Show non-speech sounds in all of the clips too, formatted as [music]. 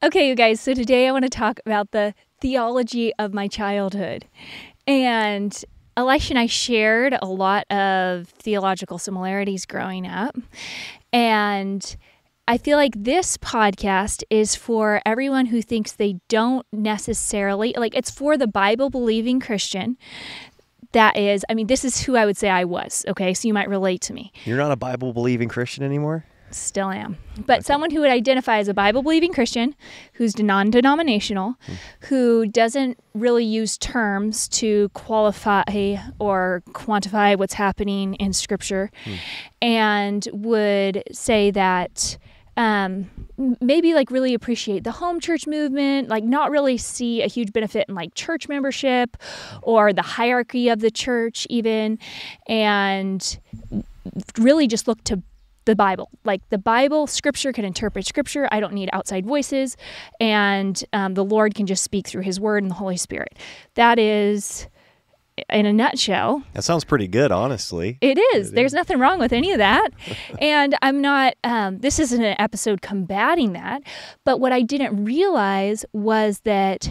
Okay, you guys, so today I want to talk about the theology of my childhood. And Elisha and I shared a lot of theological similarities growing up. And I feel like this podcast is for everyone who thinks they don't necessarily, like, it's for the Bible believing Christian. That is, I mean, this is who I would say I was. Okay, so you might relate to me. You're not a Bible believing Christian anymore? Still am. But okay. someone who would identify as a Bible believing Christian, who's non denominational, hmm. who doesn't really use terms to qualify or quantify what's happening in Scripture, hmm. and would say that. Um, maybe like really appreciate the home church movement, like not really see a huge benefit in like church membership or the hierarchy of the church, even, and really just look to the Bible. Like the Bible, Scripture can interpret Scripture. I don't need outside voices, and um, the Lord can just speak through His Word and the Holy Spirit. That is, in a nutshell. That sounds pretty good, honestly. It is. It There's is. nothing wrong with any of that, [laughs] and I'm not. Um, this isn't an episode combating that, but what I didn't realize was that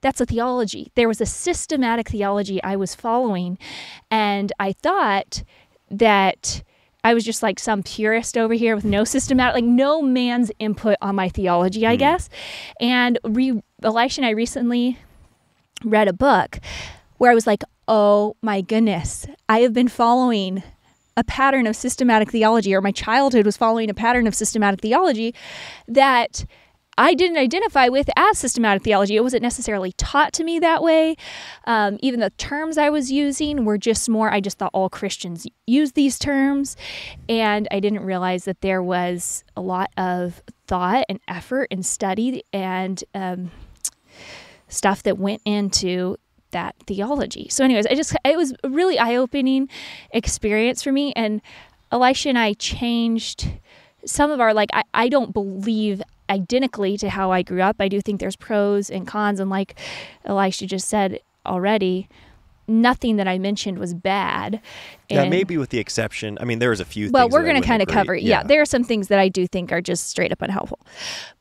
that's a theology. There was a systematic theology I was following, and I thought that I was just like some purist over here with no systematic, like no man's input on my theology, I mm. guess. And re- Elisha and I recently read a book where I was like, oh my goodness, I have been following a pattern of systematic theology, or my childhood was following a pattern of systematic theology that I didn't identify with as systematic theology. It wasn't necessarily taught to me that way. Um, even the terms I was using were just more, I just thought all Christians use these terms. And I didn't realize that there was a lot of thought and effort and study and um, stuff that went into that theology. So, anyways, I just, it was a really eye opening experience for me. And Elisha and I changed some of our, like, I, I don't believe identically to how I grew up. I do think there's pros and cons. And like Elisha just said already, nothing that I mentioned was bad. And, yeah, maybe with the exception. I mean, there was a few. Things. Well, we're going to kind of cover. Yeah. yeah. there are some things that I do think are just straight up unhelpful.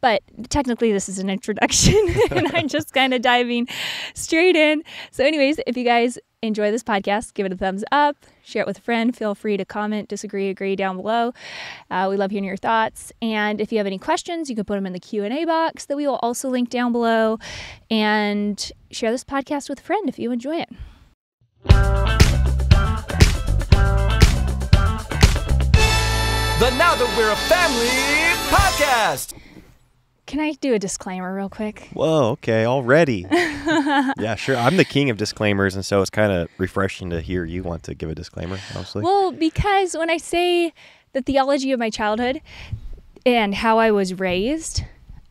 But technically, this is an introduction, [laughs] and I'm [laughs] just kind of diving straight in. So, anyways, if you guys enjoy this podcast, give it a thumbs up, share it with a friend. Feel free to comment, disagree, agree down below. Uh, we love hearing your thoughts. And if you have any questions, you can put them in the Q and A box that we will also link down below. And share this podcast with a friend if you enjoy it. The Now That We're a Family podcast. Can I do a disclaimer real quick? Whoa, okay, already. [laughs] yeah, sure. I'm the king of disclaimers, and so it's kind of refreshing to hear you want to give a disclaimer, honestly. Well, because when I say the theology of my childhood and how I was raised,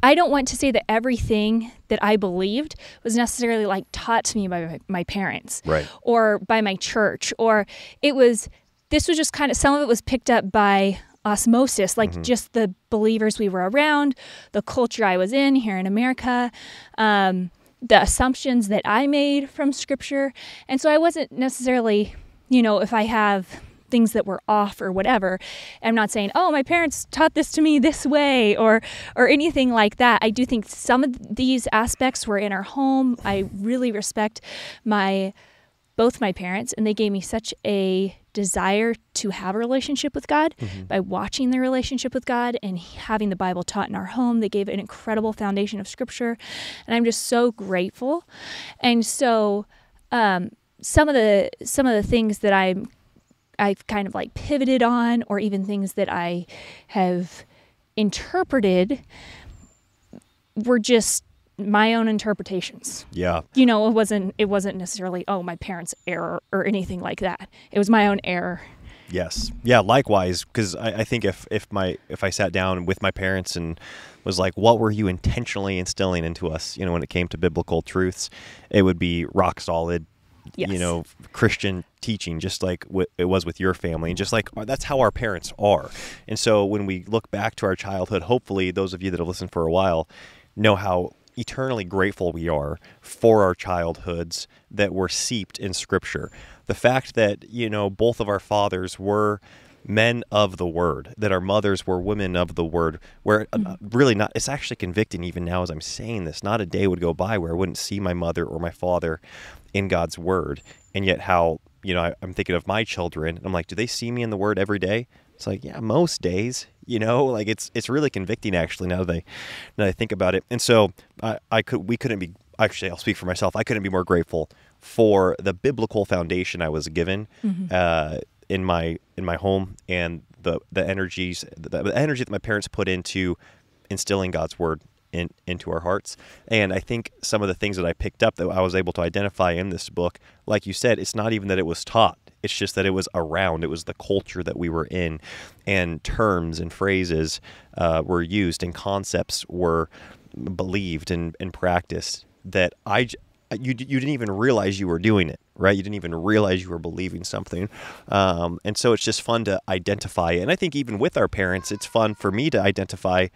I don't want to say that everything that I believed was necessarily like taught to me by my, my parents right. or by my church, or it was, this was just kind of, some of it was picked up by osmosis, like mm-hmm. just the believers we were around, the culture I was in here in America, um, the assumptions that I made from scripture. And so I wasn't necessarily, you know, if I have things that were off or whatever. I'm not saying, "Oh, my parents taught this to me this way" or or anything like that. I do think some of these aspects were in our home. I really respect my both my parents and they gave me such a desire to have a relationship with God mm-hmm. by watching their relationship with God and having the Bible taught in our home. They gave an incredible foundation of scripture. And I'm just so grateful. And so um, some of the some of the things that I'm I've kind of like pivoted on or even things that I have interpreted were just my own interpretations. Yeah. You know, it wasn't it wasn't necessarily oh my parents' error or anything like that. It was my own error. Yes. Yeah. Likewise, because I, I, think if if my if I sat down with my parents and was like, what were you intentionally instilling into us? You know, when it came to biblical truths, it would be rock solid. Yes. You know, Christian teaching, just like it was with your family, and just like uh, that's how our parents are. And so, when we look back to our childhood, hopefully, those of you that have listened for a while know how eternally grateful we are for our childhoods that were seeped in Scripture. The fact that, you know, both of our fathers were men of the word, that our mothers were women of the word, where uh, Mm-hmm. really not, it's actually convicting even now as I'm saying this. Not a day would go by where I wouldn't see my mother or my father in God's word. And yet, how, you know, I, I'm thinking of my children. And I'm like, do they see me in the word every day? It's like, yeah, most days, you know, like it's it's really convicting actually now that I now that I think about it. And so I, I could we couldn't be actually I'll speak for myself. I couldn't be more grateful for the biblical foundation I was given uh, in my in my home and the the energies the, the energy that my parents put into instilling God's word in, into our hearts. And I think some of the things that I picked up that I was able to identify in this book, like you said, it's not even that it was taught. It's just that it was around. It was the culture that we were in, and terms and phrases uh, were used, and concepts were believed and, and practiced that I you, you didn't even realize you were doing it, right? You didn't even realize you were believing something. Um, and so it's just fun to identify. And I think even with our parents, it's fun for me to identify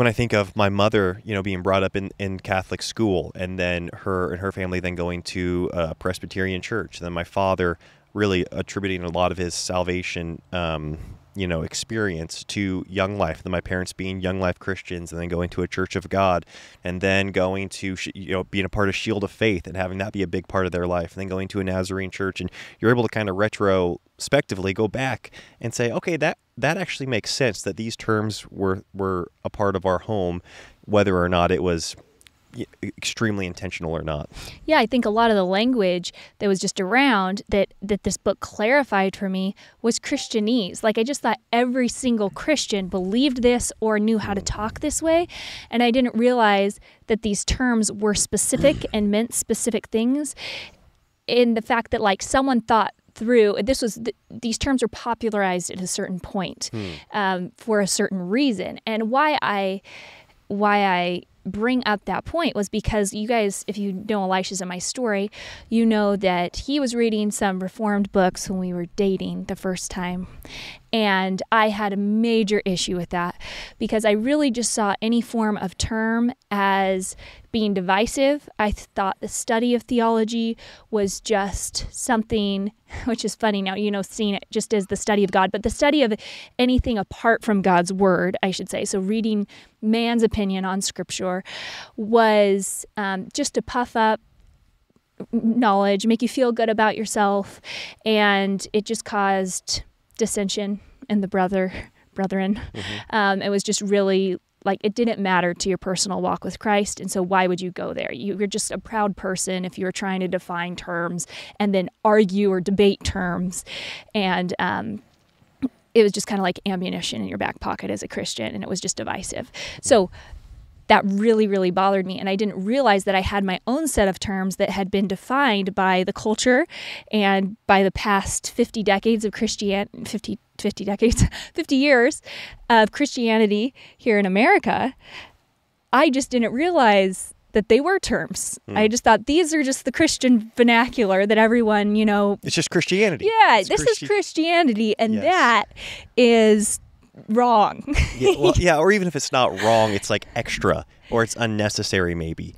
when I think of my mother, you know, being brought up in, in Catholic school and then her and her family then going to a Presbyterian church. Then my father really attributing a lot of his salvation, um, you know, experience to Young Life. My parents being Young Life Christians and then going to a Church of God and then going to, you know, being a part of Shield of Faith and having that be a big part of their life. And then going to a Nazarene church. And you're able to kind of retrospectively go back and say, okay, that that actually makes sense that these terms were were a part of our home, whether or not it was extremely intentional or not. yeah i think a lot of the language that was just around that that this book clarified for me was christianese. Like i just thought every single christian believed this or knew how to talk this way and i didn't realize that these terms were specific [clears throat] and meant specific things. In the fact that like someone thought through this was th- these terms were popularized at a certain point um, for a certain reason. And why i why i bring up that point was because you guys if you know elisha's in my story you know that he was reading some reformed books when we were dating the first time. And i had a major issue with that because i really just saw any form of term as being divisive. I thought the study of theology was just something [laughs] which is funny now you know seeing it just as the study of god but the study of anything apart from god's word i should say. So reading man's opinion on scripture was um, just to puff up knowledge make you feel good about yourself and it just caused dissension in the brother brethren. Um, it was just really like it didn't matter to your personal walk with christ and so why would you go there you, you're just a proud person if you were trying to define terms and then argue or debate terms and um, it was just kind of like ammunition in your back pocket as a christian and it was just divisive so that really, really bothered me. And I didn't realize that I had my own set of terms that had been defined by the culture and by the past 50 decades of Christianity, 50, 50 decades, [laughs] 50 years of Christianity here in America. I just didn't realize that they were terms. Hmm. I just thought these are just the Christian vernacular that everyone, you know, It's just Christianity. yeah, It's this Christi- is Christianity, and Yes. that is wrong. Yeah, well, [laughs] yeah, or even if it's not wrong, it's like extra or it's unnecessary, maybe.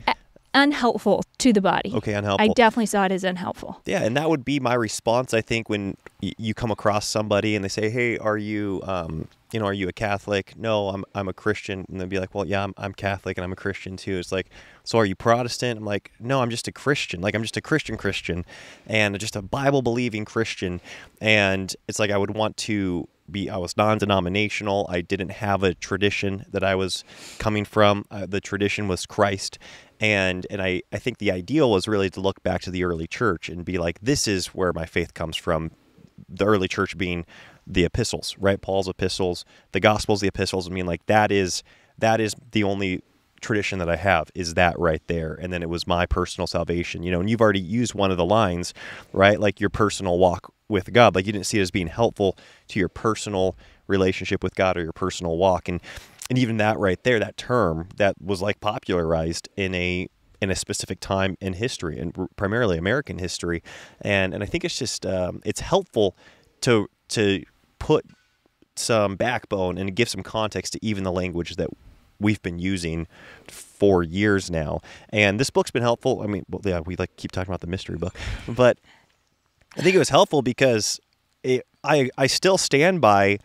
Unhelpful to the body. Okay, unhelpful. I definitely saw it as unhelpful. Yeah, and that would be my response. I think when y- you come across somebody and they say, "Hey, are you, um, you know, are you a Catholic?" No, I'm, I'm a Christian, and they'd be like, "Well, yeah, I'm, I'm Catholic and I'm a Christian too." It's like, so are you Protestant? I'm like, no, I'm just a Christian. Like I'm just a Christian Christian, and just a Bible believing Christian. And it's like I would want to be. I was non-denominational. I didn't have a tradition that I was coming from. Uh, the tradition was Christ, and and I I think the ideal was really to look back to the early church and be like, this is where my faith comes from. The early church being the epistles, right? Paul's epistles, the Gospels, the epistles. I mean, like that is that is the only tradition that I have is that right there. And then it was my personal salvation, you know, and you've already used one of the lines, right? Like your personal walk with God. Like you didn't see it as being helpful to your personal relationship with God or your personal walk. And and even that right there, that term that was like popularized in a in a specific time in history and primarily American history. And and I think it's just um, it's helpful to to put some backbone and give some context to even the language that we've been using for years now. And this book's been helpful. I mean, well, yeah, we like keep talking about the mystery book, but I think it was helpful because it, I I still stand by.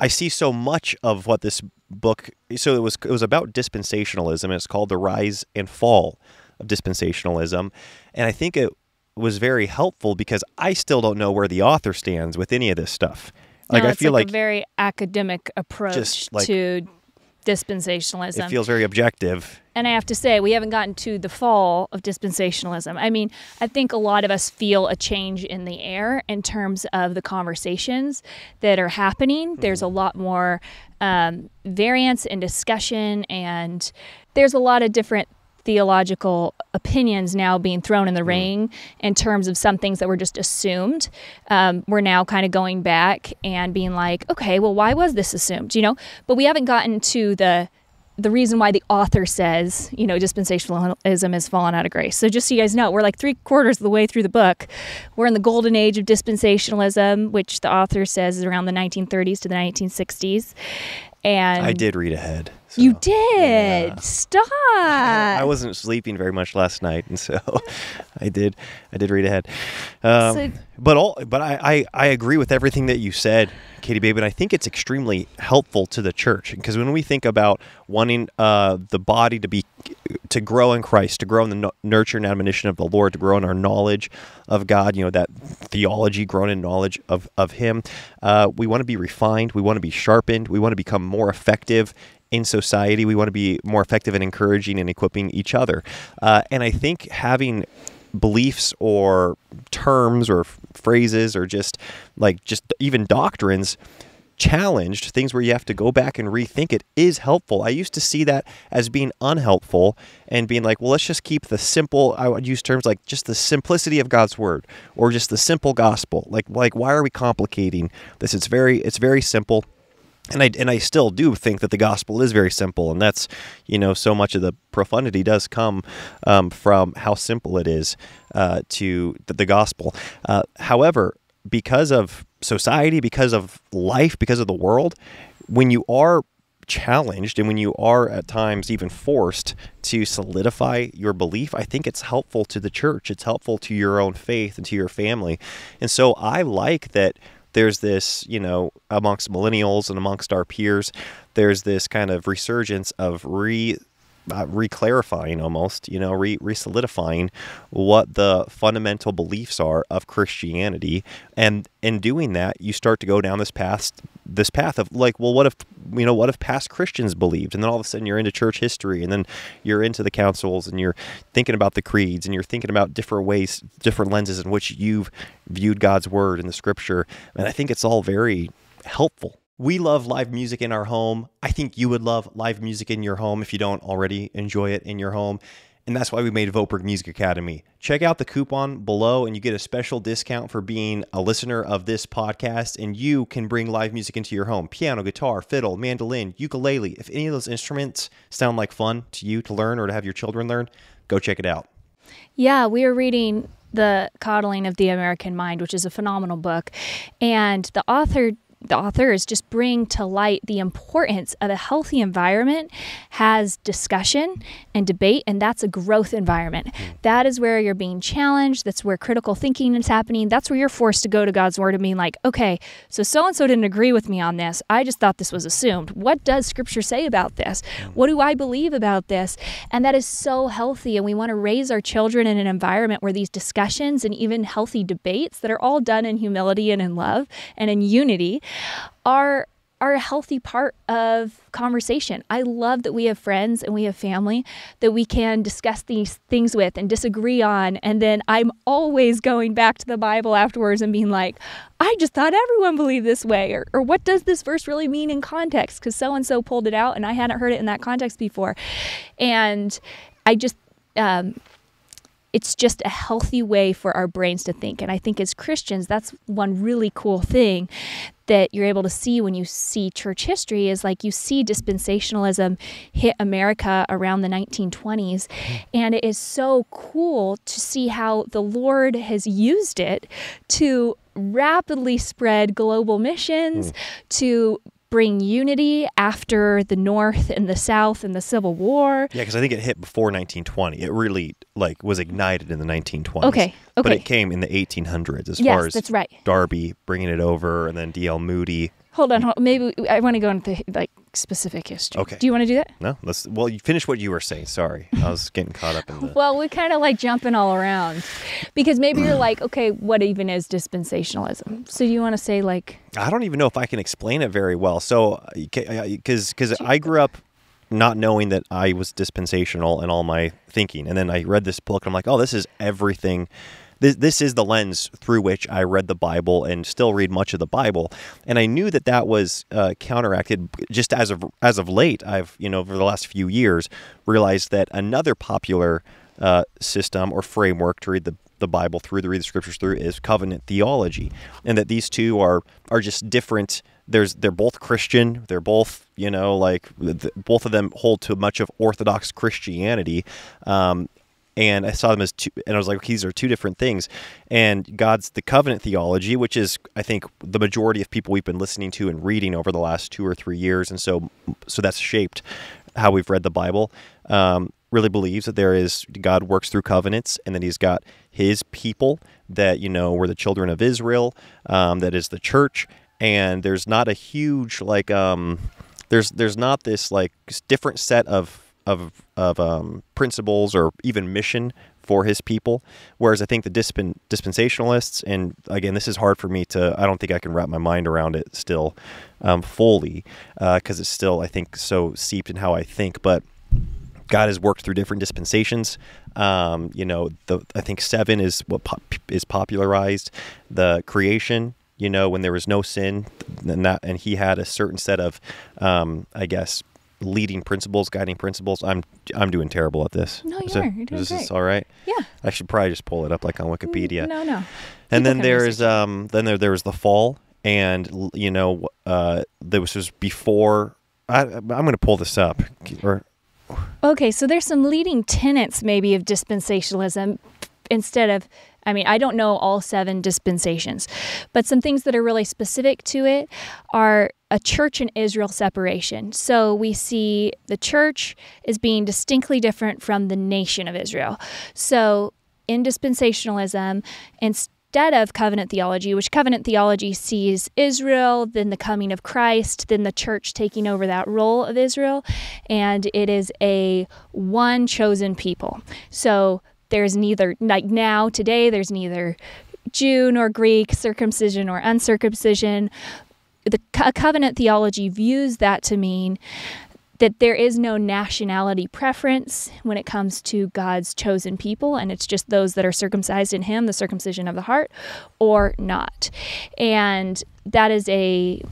I see so much of what this book. So it was it was about dispensationalism. And It's called the rise and fall of dispensationalism, and I think it was very helpful because I still don't know where the author stands with any of this stuff. Like no, I feel like, like, a very academic approach like, to dispensationalism. it feels very objective. and I have to say, we haven't gotten to the fall of dispensationalism. I mean, I think a lot of us feel a change in the air in terms of the conversations that are happening. There's a lot more um, variance and discussion, and there's a lot of different theological opinions now being thrown in the ring in terms of some things that were just assumed. Um, we're now kind of going back and being like, okay, well, why was this assumed? You know, but we haven't gotten to the the reason why the author says, you know, dispensationalism has fallen out of grace. So just so you guys know, we're like three quarters of the way through the book. We're in the golden age of dispensationalism, which the author says is around the 1930s to the 1960s. And I did read ahead. You did. yeah. Stop. I wasn't sleeping very much last night, and so [laughs] I did. I did read ahead. Um, So- but all, but I, I, I agree with everything that you said, Katie Babe, and I think it's extremely helpful to the church because when we think about wanting uh, the body to be to grow in Christ, to grow in the nu- nurture and admonition of the Lord, to grow in our knowledge of God, you know that theology, grown in knowledge of of Him. Uh, we want to be refined. We want to be sharpened. We want to become more effective in society. We want to be more effective in encouraging and equipping each other. Uh, and I think having beliefs or terms or phrases or just like just even doctrines challenged things where you have to go back and rethink it is helpful i used to see that as being unhelpful and being like well let's just keep the simple i would use terms like just the simplicity of god's word or just the simple gospel like like why are we complicating this it's very it's very simple and I and I still do think that the gospel is very simple, and that's you know so much of the profundity does come um, from how simple it is uh, to the, the gospel. Uh, however, because of society, because of life, because of the world, when you are challenged and when you are at times even forced to solidify your belief, I think it's helpful to the church. It's helpful to your own faith and to your family. And so I like that there's this, you know, amongst millennials and amongst our peers, there's this kind of resurgence of re uh, re-clarifying almost, you know, re re-solidifying what the fundamental beliefs are of Christianity, and in doing that, you start to go down this path, this path of like, well, what if, you know, what if past Christians believed, and then all of a sudden you're into church history, and then you're into the councils, and you're thinking about the creeds, and you're thinking about different ways, different lenses in which you've viewed God's word and the Scripture, and I think it's all very helpful. We love live music in our home. I think you would love live music in your home if you don't already enjoy it in your home. And that's why we made Voetberg Music Academy. Check out the coupon below and you get a special discount for being a listener of this podcast. And you can bring live music into your home piano, guitar, fiddle, mandolin, ukulele. If any of those instruments sound like fun to you to learn or to have your children learn, go check it out. Yeah, we are reading The Coddling of the American Mind, which is a phenomenal book. And the author the authors just bring to light the importance of a healthy environment has discussion and debate and that's a growth environment. Hmm. That is where you're being challenged. That's where critical thinking is happening. That's where you're forced to go to god's word and being like okay so so and so didn't agree with me on this. I just thought this was assumed. What does scripture say about this? Hmm. What do i believe about this? And that is so healthy and we want to raise our children in an environment where these discussions and even healthy debates that are all done in humility and in love and in unity are are a healthy part of conversation. I love that we have friends and we have family that we can discuss these things with and disagree on. And then I'm always going back to the Bible afterwards and being like, I just thought everyone believed this way. Or, or what does this verse really mean in context? Because so and so pulled it out and I hadn't heard it in that context before. And I just, um, it's just a healthy way for our brains to think. And I think as Christians, that's one really cool thing that you're able to see when you see church history is like you see dispensationalism hit America around the 1920s. Hmm. And it is so cool to see how the Lord has used it to rapidly spread global missions, hmm. to bring unity after the North and the South and the Civil War. Yeah, because I think it hit before 1920. It really like was ignited in the 1920s. Okay, okay. But it came in the 1800s as Yes, far as that's right. Darby bringing it over, and then D.L. Moody. Hold on, hold, maybe I want to go into like specific history. Okay. Do you want to do that? No, let's. Well, you finish what you were saying. Sorry, I was getting caught up in the. [laughs] Well, we kind of like jumping all around because maybe you're like, [clears throat] okay, what even is dispensationalism? So you want to say like, I don't even know if I can explain it very well. So, uh, because uh, because I grew up not knowing that I was dispensational in all my thinking, and then I read this book, and I'm like, oh, this is everything. This, this is the lens through which I read the Bible and still read much of the Bible, and I knew that that was uh, counteracted just as of as of late. I've you know over the last few years realized that another popular uh, system or framework to read the the Bible through, to read the scriptures through, is covenant theology, and that these two are are just different. There's they're both Christian. They're both you know like th- both of them hold to much of Orthodox Christianity. Um, and I saw them as two, and I was like, these are two different things. And God's the covenant theology, which is, I think, the majority of people we've been listening to and reading over the last two or three years, and so, so that's shaped how we've read the Bible. Um, really believes that there is God works through covenants, and that He's got His people that you know were the children of Israel, um, that is the church, and there's not a huge like um, there's there's not this like different set of of of um, principles or even mission for his people. Whereas I think the dispen- dispensationalists, and again, this is hard for me to, I don't think I can wrap my mind around it still um, fully because it's still, I think, so seeped in how I think. But God has worked through different dispensations. Um, you know, the I think seven is what is popularized. The creation, you know, when there was no sin, and that, and He had a certain set of, um, I guess, leading principles, guiding principles. I'm I'm doing terrible at this. No, you Is are. You're doing is this all right? yeah, I should probably just pull it up like on Wikipedia. no, no. And People then there's um then there there was the fall, and you know uh there was just before. I I'm going to pull this up or Okay, so there's some leading tenets maybe of dispensationalism instead of I mean, I don't know all seven dispensations, but some things that are really specific to it are a church and Israel separation. So we see the church is being distinctly different from the nation of Israel. So in dispensationalism, instead of covenant theology, which covenant theology sees Israel, then the coming of Christ, then the church taking over that role of Israel, and it is a one chosen people. So there's neither, like now, today, there's neither Jew nor Greek, circumcision or uncircumcision. The co- covenant theology views that to mean that there is no nationality preference when it comes to God's chosen people, and it's just those that are circumcised in Him, the circumcision of the heart, or not. And that is a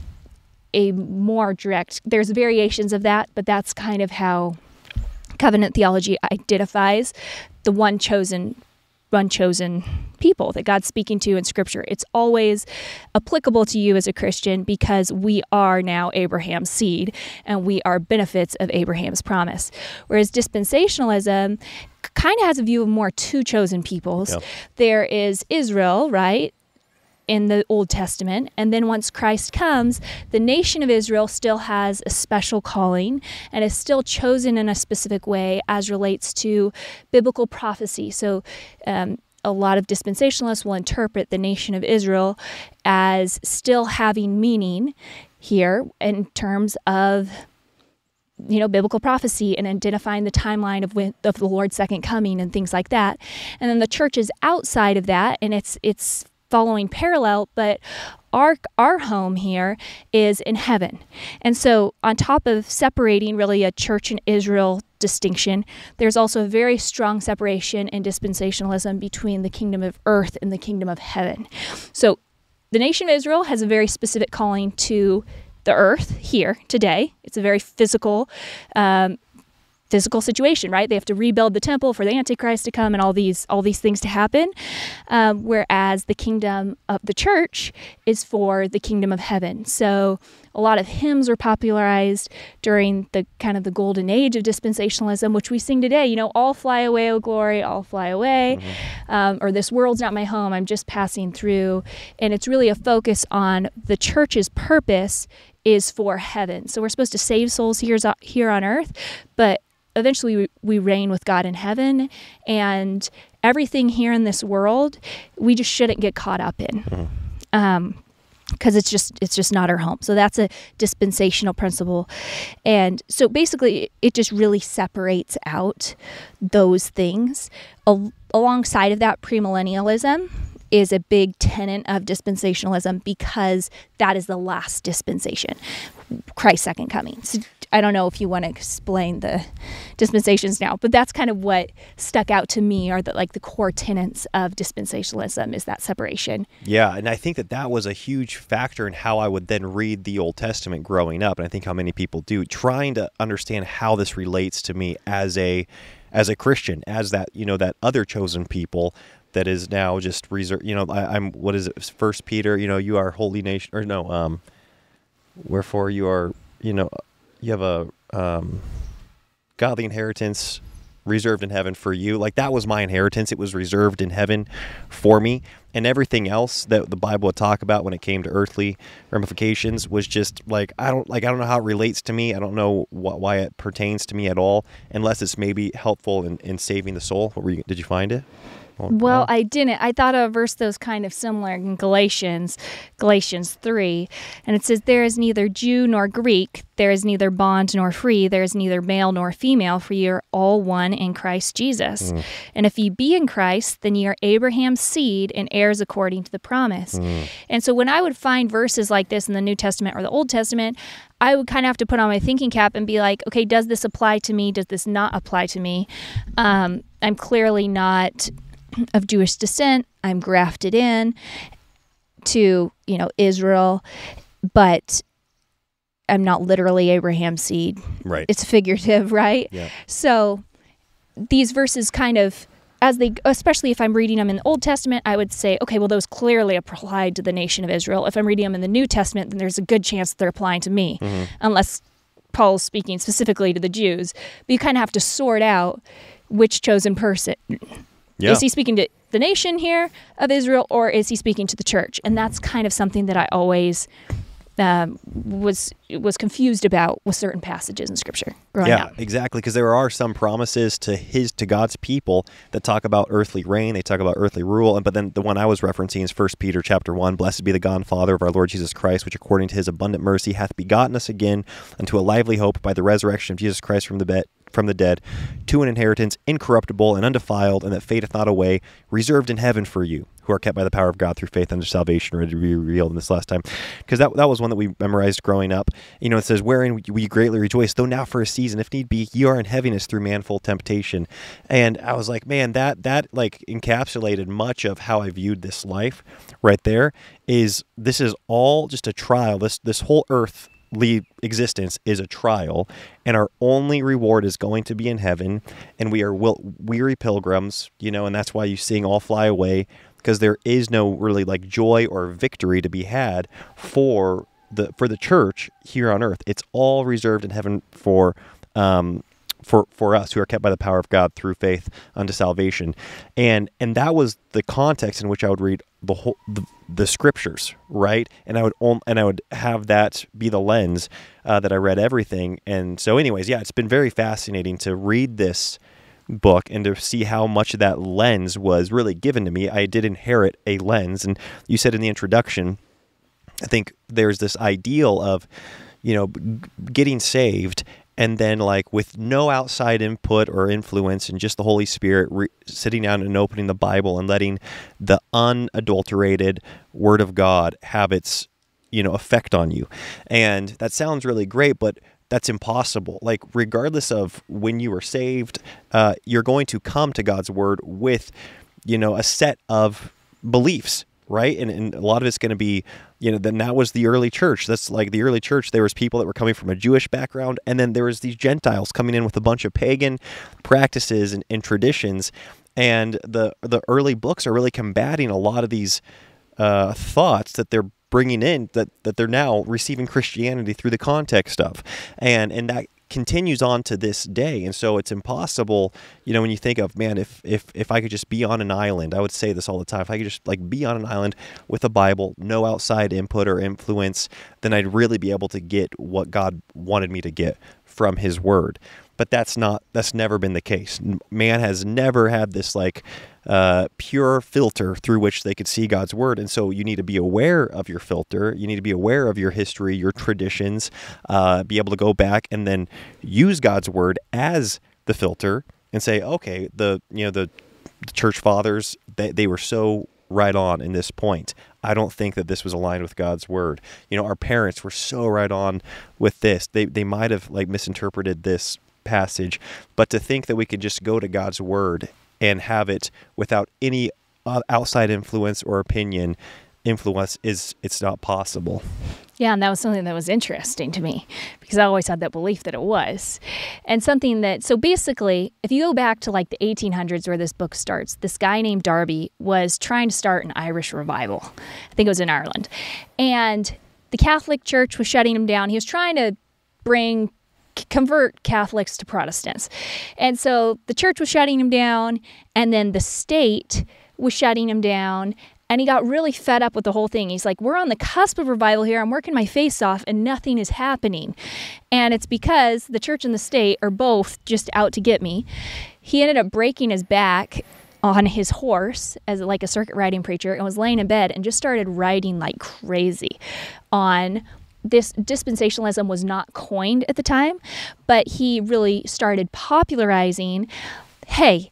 a more direct. There's variations of that, but that's kind of how covenant theology identifies the one chosen one chosen people that God's speaking to in scripture. It's always applicable to you as a Christian because we are now Abraham's seed and we are benefits of Abraham's promise. Whereas dispensationalism kind of has a view of more two chosen peoples. Yep. There is Israel, right? In the Old Testament. And then once Christ comes, the nation of Israel still has a special calling and is still chosen in a specific way as relates to biblical prophecy. So, um, a lot of dispensationalists will interpret the nation of Israel as still having meaning here in terms of you know biblical prophecy and identifying the timeline of when of the Lord's second coming and things like that. And then the church is outside of that and it's it's following parallel, but our our home here is in heaven. And so on top of separating really a church and Israel distinction, there's also a very strong separation in dispensationalism between the kingdom of earth and the kingdom of heaven. So the nation of Israel has a very specific calling to the earth here today. It's a very physical um, physical situation, right? They have to rebuild the temple for the Antichrist to come and all these all these things to happen. Um, whereas the kingdom of the church is for the kingdom of heaven. So a lot of hymns were popularized during the kind of the golden age of dispensationalism, which we sing today. You know, I'll fly away, oh glory, I'll fly away, um, or this world's not my home. I'm just passing through, and it's really a focus on the church's purpose is for heaven. So we're supposed to save souls here, here on earth, but eventually we, we reign with God in heaven. And everything here in this world, we just shouldn't get caught up in. Mm-hmm. Um, because it's just it's just not our home. So that's a dispensational principle. And so basically it just really separates out those things. Al- alongside of that premillennialism is a big tenet of dispensationalism because that is the last dispensation. Christ's second coming. So I don't know if you want to explain the dispensations now, but that's kind of what stuck out to me are the like the core tenets of dispensationalism is that separation. Yeah, and I think that that was a huge factor in how I would then read the Old Testament growing up, and I think how many people do, trying to understand how this relates to me as a as a Christian, as that you know that other chosen people that is now just reserved. You know, I, am what is it? First Peter. You know, you are holy nation, or no, um, wherefore you are. You know, you have a um, godly inheritance reserved in heaven for you. Like that was my inheritance. It was reserved in heaven for me. And everything else that the Bible would talk about when it came to earthly ramifications was just like I don't like I don't know how it relates to me. I don't know what, why it pertains to me at all, unless it's maybe helpful in, in saving the soul. What were you? Did you find it? Well, I didn't. I thought of a verse that was kind of similar in Galatians, Galatians 3. And it says, There is neither Jew nor Greek, there is neither bond nor free, there is neither male nor female, for ye are all one in Christ Jesus. Mm. And if ye be in Christ, then ye are Abraham's seed and heirs according to the promise. Mm. And so when I would find verses like this in the New Testament or the Old Testament, I would kind of have to put on my thinking cap and be like, okay, does this apply to me? Does this not apply to me? Um, I'm clearly not of Jewish descent. I'm grafted in to, you know, Israel, but I'm not literally Abraham's seed. Right. It's figurative, [laughs] right? Yeah. So these verses kind of as they especially if I'm reading them in the Old Testament, I would say, okay, well those clearly applied to the nation of Israel. If I'm reading them in the New Testament, then there's a good chance that they're applying to me. Mm-hmm. Unless Paul's speaking specifically to the Jews. But you kind of have to sort out which chosen person yeah. Is he speaking to the nation here of Israel or is he speaking to the church? And that's kind of something that I always um, was was confused about with certain passages in Scripture growing yeah, up. exactly. Because there are some promises to his to God's people that talk about earthly reign. They talk about earthly rule, and but then the one I was referencing is First Peter chapter one. Blessed be the God and Father of our Lord Jesus Christ, which according to His abundant mercy hath begotten us again unto a lively hope by the resurrection of Jesus Christ from the bed from the dead, to an inheritance incorruptible and undefiled, and that fadeth not away, reserved in heaven for you, who are kept by the power of God through faith unto salvation, ready to be revealed in this last time. Because that, that was one that we memorized growing up. You know, it says, Wherein we greatly rejoice, though now for a season, if need be, ye are in heaviness through manful temptation. And I was like, man, that that like encapsulated much of how I viewed this life right there. Is this is all just a trial. This this whole earth existence is a trial, and our only reward is going to be in heaven. And we are weary pilgrims, you know, and that's why you sing "I'll Fly Away" because there is no really like joy or victory to be had for the for the church here on earth. It's all reserved in heaven for um, for for us who are kept by the power of God through faith unto salvation. And and that was the context in which I would read the whole the, the scriptures, right? And I would and I would have that be the lens uh, that I read everything. And so, anyways, yeah, it's been very fascinating to read this book and to see how much of that lens was really given to me. I did inherit a lens, and you said in the introduction, I think there's this ideal of you know getting saved and then like with no outside input or influence and just the holy spirit re- sitting down and opening the bible and letting the unadulterated word of god have its you know effect on you and that sounds really great but that's impossible like regardless of when you were saved uh, you're going to come to god's word with you know a set of beliefs right? And, and a lot of it's going to be, you know, then that was the early church. That's like the early church. There was people that were coming from a Jewish background, and then there was these Gentiles coming in with a bunch of pagan practices and, and traditions. And the the early books are really combating a lot of these uh, thoughts that they're bringing in that that they're now receiving Christianity through the context of, and and that continues on to this day. And so it's impossible you know when you think of man if if if i could just be on an island i would say this all the time if i could just like be on an island with a bible no outside input or influence then i'd really be able to get what god wanted me to get from his word but that's not that's never been the case man has never had this like uh, pure filter through which they could see God's word. And so you need to be aware of your filter. You need to be aware of your history, your traditions, uh, be able to go back and then use God's word as the filter and say, okay, the you know the, the church fathers they, they were so right on in this point. I don't think that this was aligned with God's word. You know, our parents were so right on with this. They they might have like misinterpreted this passage, but to think that we could just go to God's word and have it without any uh, outside influence or opinion influence is it's not possible. Yeah, and that was something that was interesting to me because I always had that belief that it was. And something that, so basically, if you go back to like the 1800s where this book starts, this guy named Darby was trying to start an Irish revival. I think it was in Ireland. And the Catholic Church was shutting him down. He was trying to bring convert Catholics to Protestants. And so the church was shutting him down, and then the state was shutting him down. And he got really fed up with the whole thing. He's like, We're on the cusp of revival here. I'm working my face off, and nothing is happening. And it's because the church and the state are both just out to get me. He ended up breaking his back on his horse as like a circuit riding preacher and was laying in bed and just started riding like crazy on this dispensationalism was not coined at the time, but he really started popularizing hey,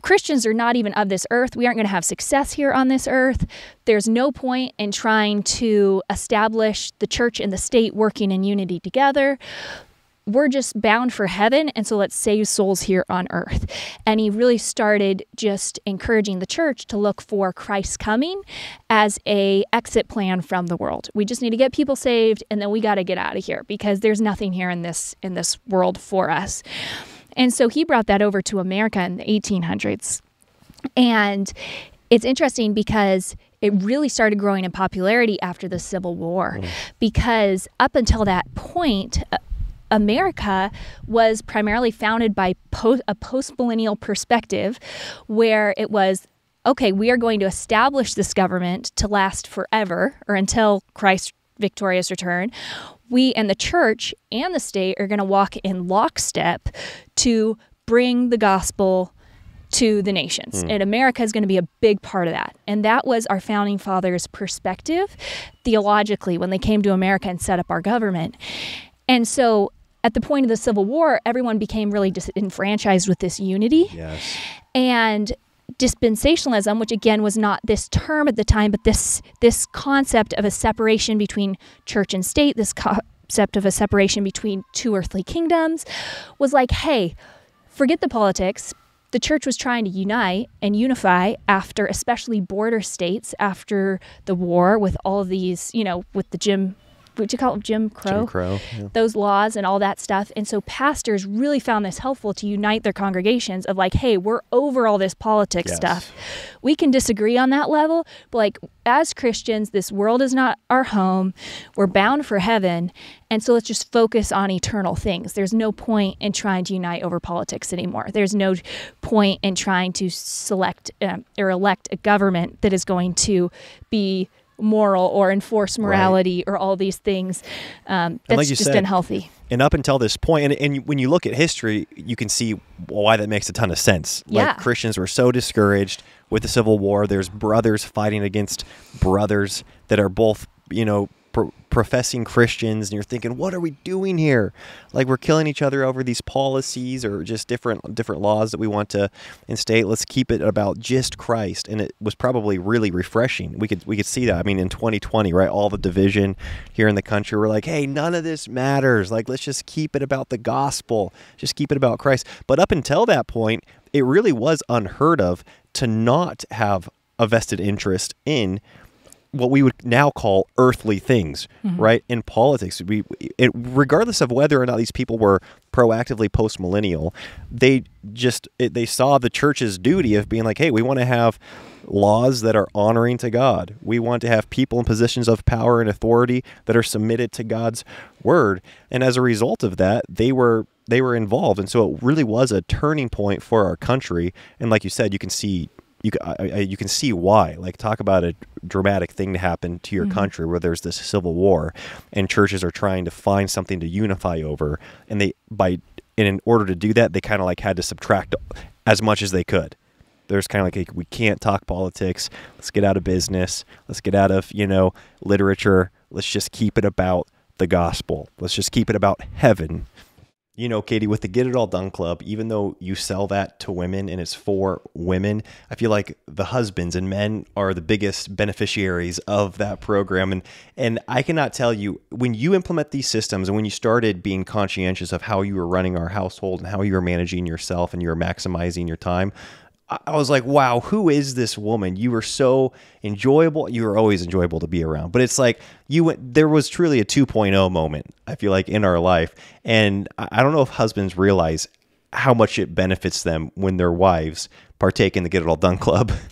Christians are not even of this earth. We aren't going to have success here on this earth. There's no point in trying to establish the church and the state working in unity together we're just bound for heaven and so let's save souls here on earth. And he really started just encouraging the church to look for christ's coming as a exit plan from the world. We just need to get people saved and then we got to get out of here because there's nothing here in this in this world for us. And so he brought that over to america in the 1800s and it's interesting because it really started growing in popularity after the Civil War mm. because up until that point, America was primarily founded by po- a postmillennial perspective where it was okay, we are going to establish this government to last forever or until Christ's victorious return. We and the church and the state are going to walk in lockstep to bring the gospel to the nations. Mm. And America is going to be a big part of that. And that was our founding fathers' perspective theologically when they came to America and set up our government. And so at the point of the Civil War, everyone became really disenfranchised with this unity. Yes. And dispensationalism, which again was not this term at the time, but this this concept of a separation between church and state, this concept of a separation between two earthly kingdoms, was like, hey, forget the politics. The church was trying to unite and unify after, especially border states, after the war with all of these, you know, with the Jim what you call it, Jim Crow? Jim Crow. Yeah. Those laws and all that stuff. And so pastors really found this helpful to unite their congregations of like, hey, we're over all this politics yes. stuff. We can disagree on that level, but like as Christians, this world is not our home. We're bound for heaven. And so let's just focus on eternal things. There's no point in trying to unite over politics anymore. There's no point in trying to select um, or elect a government that is going to be moral or enforce morality right. or all these things. Um, that's like just said, unhealthy. And up until this point, and, and when you look at history, you can see why that makes a ton of sense. Yeah. Like Christians were so discouraged with the Civil War. There's brothers fighting against brothers that are both, you know, pro- professing Christians, and you're thinking, what are we doing here? Like we're killing each other over these policies or just different different laws that we want to instate. Let's keep it about just Christ, and it was probably really refreshing. We could we could see that. I mean, in 2020, right, all the division here in the country, we're like, hey, none of this matters. Like let's just keep it about the gospel, just keep it about Christ. But up until that point, it really was unheard of to not have a vested interest in what we would now call earthly things, mm-hmm. right? In politics, we, it, regardless of whether or not these people were proactively post millennial, they just it, they saw the church's duty of being like, hey, we want to have laws that are honoring to God. We want to have people in positions of power and authority that are submitted to God's word. And as a result of that, they were they were involved, and so it really was a turning point for our country. And like you said, you can see you I, you can see why. Like, talk about a dramatic thing to happen to your Mm-hmm. country where there's this civil war, and churches are trying to find something to unify over, and they by and in order to do that, they kind of like had to subtract as much as they could. There's kind of like a, we can't talk politics. Let's get out of business. Let's get out of you know literature. Let's just keep it about the gospel. Let's just keep it about heaven you know, Katie, with the Get It All Done Club, even though you sell that to women and it's for women, I feel like the husbands and men are the biggest beneficiaries of that program. And and I cannot tell you when you implement these systems and when you started being conscientious of how you were running our household and how you were managing yourself and you were maximizing your time. I was like, wow, who is this woman? You were so enjoyable. You were always enjoyable to be around. But it's like you went, there was truly a 2.0 moment, I feel like, in our life. And I don't know if husbands realize how much it benefits them when their wives partake in the Get It All Done Club. [laughs]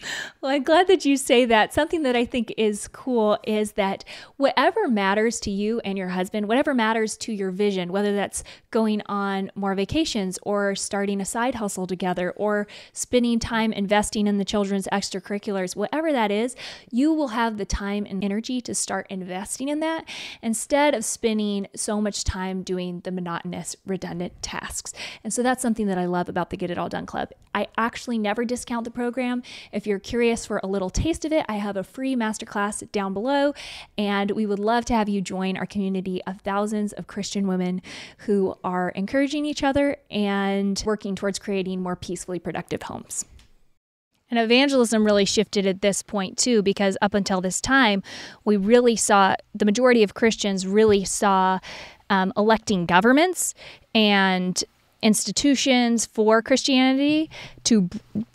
Well, I'm glad that you say that. Something that I think is cool is that whatever matters to you and your husband, whatever matters to your vision, whether that's going on more vacations or starting a side hustle together or spending time investing in the children's extracurriculars, whatever that is, you will have the time and energy to start investing in that instead of spending so much time doing the monotonous, redundant tasks. And so that's something that I love about the Get It All Done Club. I actually never discount the program. If you're curious for a little taste of it, I have a free masterclass down below, and we would love to have you join our community of thousands of Christian women who are encouraging each other and working towards creating more peacefully productive homes. And evangelism really shifted at this point too, because up until this time, we really saw the majority of Christians really saw um, electing governments and institutions for Christianity to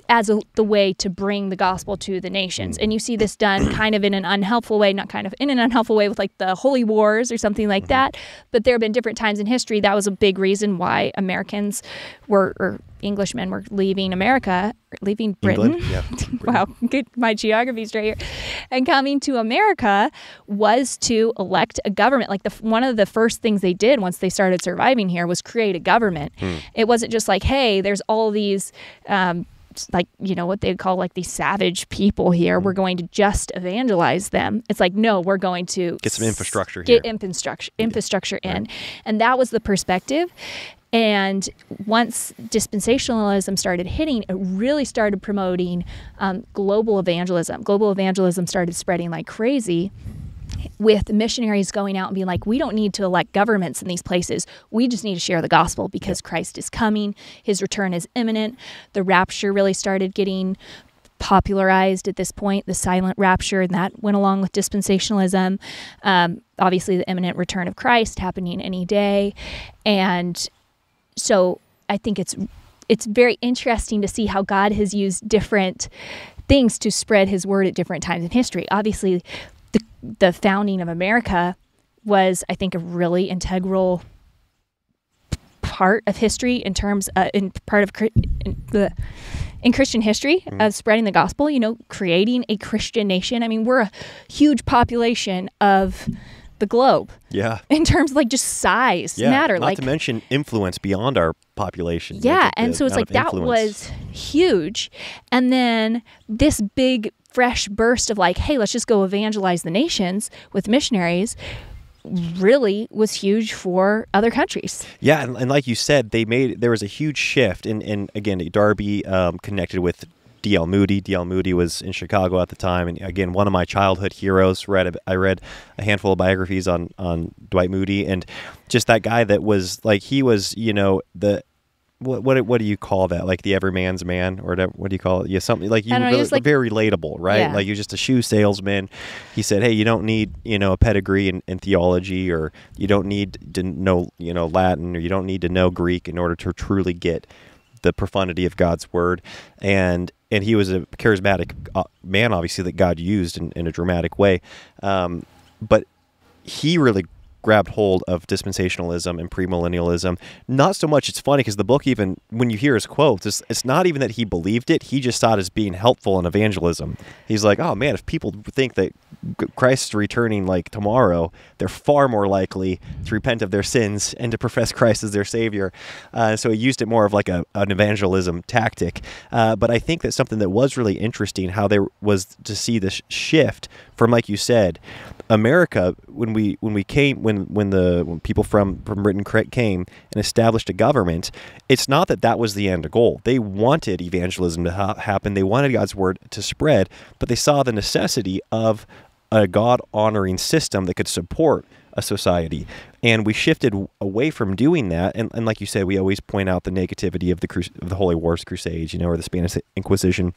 as a, the way to bring the gospel to the nations. Mm. And you see this done [clears throat] kind of in an unhelpful way, not kind of in an unhelpful way with like the holy wars or something like mm-hmm. that. But there have been different times in history that was a big reason why Americans were or Englishmen were leaving America, leaving Britain. England, yeah. [laughs] wow, get my geography straight here. And coming to America was to elect a government. Like the one of the first things they did once they started surviving here was create a government. It wasn't just like, hey, there's all these. Um, like you know what they'd call like these savage people here we're going to just evangelize them it's like no we're going to Get some infrastructure get here. infrastructure infrastructure in and that was the perspective and once dispensationalism started hitting, it really started promoting um, global evangelism. Global evangelism started spreading like crazy with missionaries going out and being like, we don't need to elect governments in these places. We just need to share the gospel because Christ is coming. His return is imminent. The rapture really started getting popularized at this point, the silent rapture, and that went along with dispensationalism. Um, obviously, the imminent return of Christ happening any day. And so I think it's it's very interesting to see how God has used different things to spread his word at different times in history. Obviously, the the founding of America was I think a really integral part of history in terms uh, in part of in the in Christian history of spreading the gospel, you know, creating a Christian nation. I mean, we're a huge population of the globe Yeah. [laughs] in terms of like just size Yeah. matter Not like to mention influence beyond our population. Yeah and so it's like that influence. was huge and then this big fresh burst of like hey let's just go evangelize the nations with missionaries really was huge for other countries Yeah, and, and like you said, they made there was a huge shift, and and again, Darby um, connected with D.L. Moody. D.L. Moody was in Chicago at the time, and again, one of my childhood heroes. Read a, I read a handful of biographies on on Dwight Moody, and just that guy that was like he was, you know, the. What, what what do you call that? Like the everyman's man, or what do you call it? Yeah, something like you know, he really, was like- very relatable, right? Yeah. Like you're just a shoe salesman. He said, "Hey, you don't need you know a pedigree in, in theology, or you don't need to know you know Latin, or you don't need to know Greek in order to truly get the profundity of God's word." And and he was a charismatic uh, man, obviously that God used in, in a dramatic way. Um, but he really grabbed hold of dispensationalism and premillennialism. Not so much. It's funny because the book even when you hear his quotes, it's, it's not even that he believed it. He just saw it as being helpful in evangelism. He's like, oh man, if people think that Christ's returning like tomorrow, they're far more likely to repent of their sins and to profess Christ as their savior. Uh, so he used it more of like a, an evangelism tactic. Uh, but I think that something that was really interesting how there was to see this shift from, like you said, America when we when we came when when the when people from from Britain came and established a government, it's not that that was the end goal. They wanted evangelism to ha- happen. They wanted God's word to spread, but they saw the necessity of a God honoring system that could support a society. And we shifted away from doing that. And, and like you said, we always point out the negativity of the of the Holy Wars Crusades, you know, or the Spanish Inquisition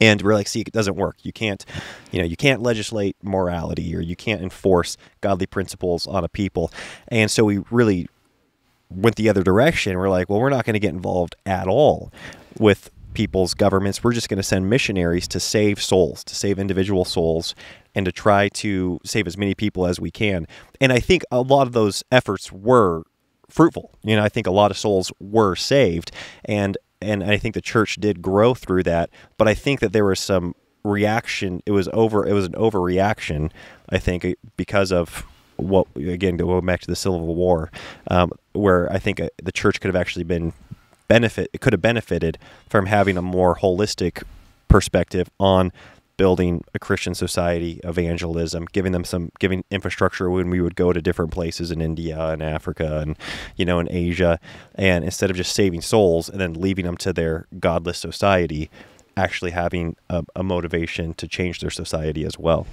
and we're like see it doesn't work. You can't you know you can't legislate morality or you can't enforce godly principles on a people. And so we really went the other direction. We're like well we're not going to get involved at all with people's governments. We're just going to send missionaries to save souls to save individual souls and to try to save as many people as we can. And i think a lot of those efforts were fruitful. You know i think a lot of souls were saved. And and I think the church did grow through that. But I think that there was some reaction. It was over. It was an overreaction. I think eh, because of what again going back to the Civil War, um, where I think uh, the church could have actually been benefit. It could have benefited from having a more holistic perspective on building a Christian society, evangelism, giving them some giving infrastructure when we would go to different places in India and Africa and you know in Asia, and instead of just saving souls and then leaving them to their godless society, actually having a, a motivation to change their society as well.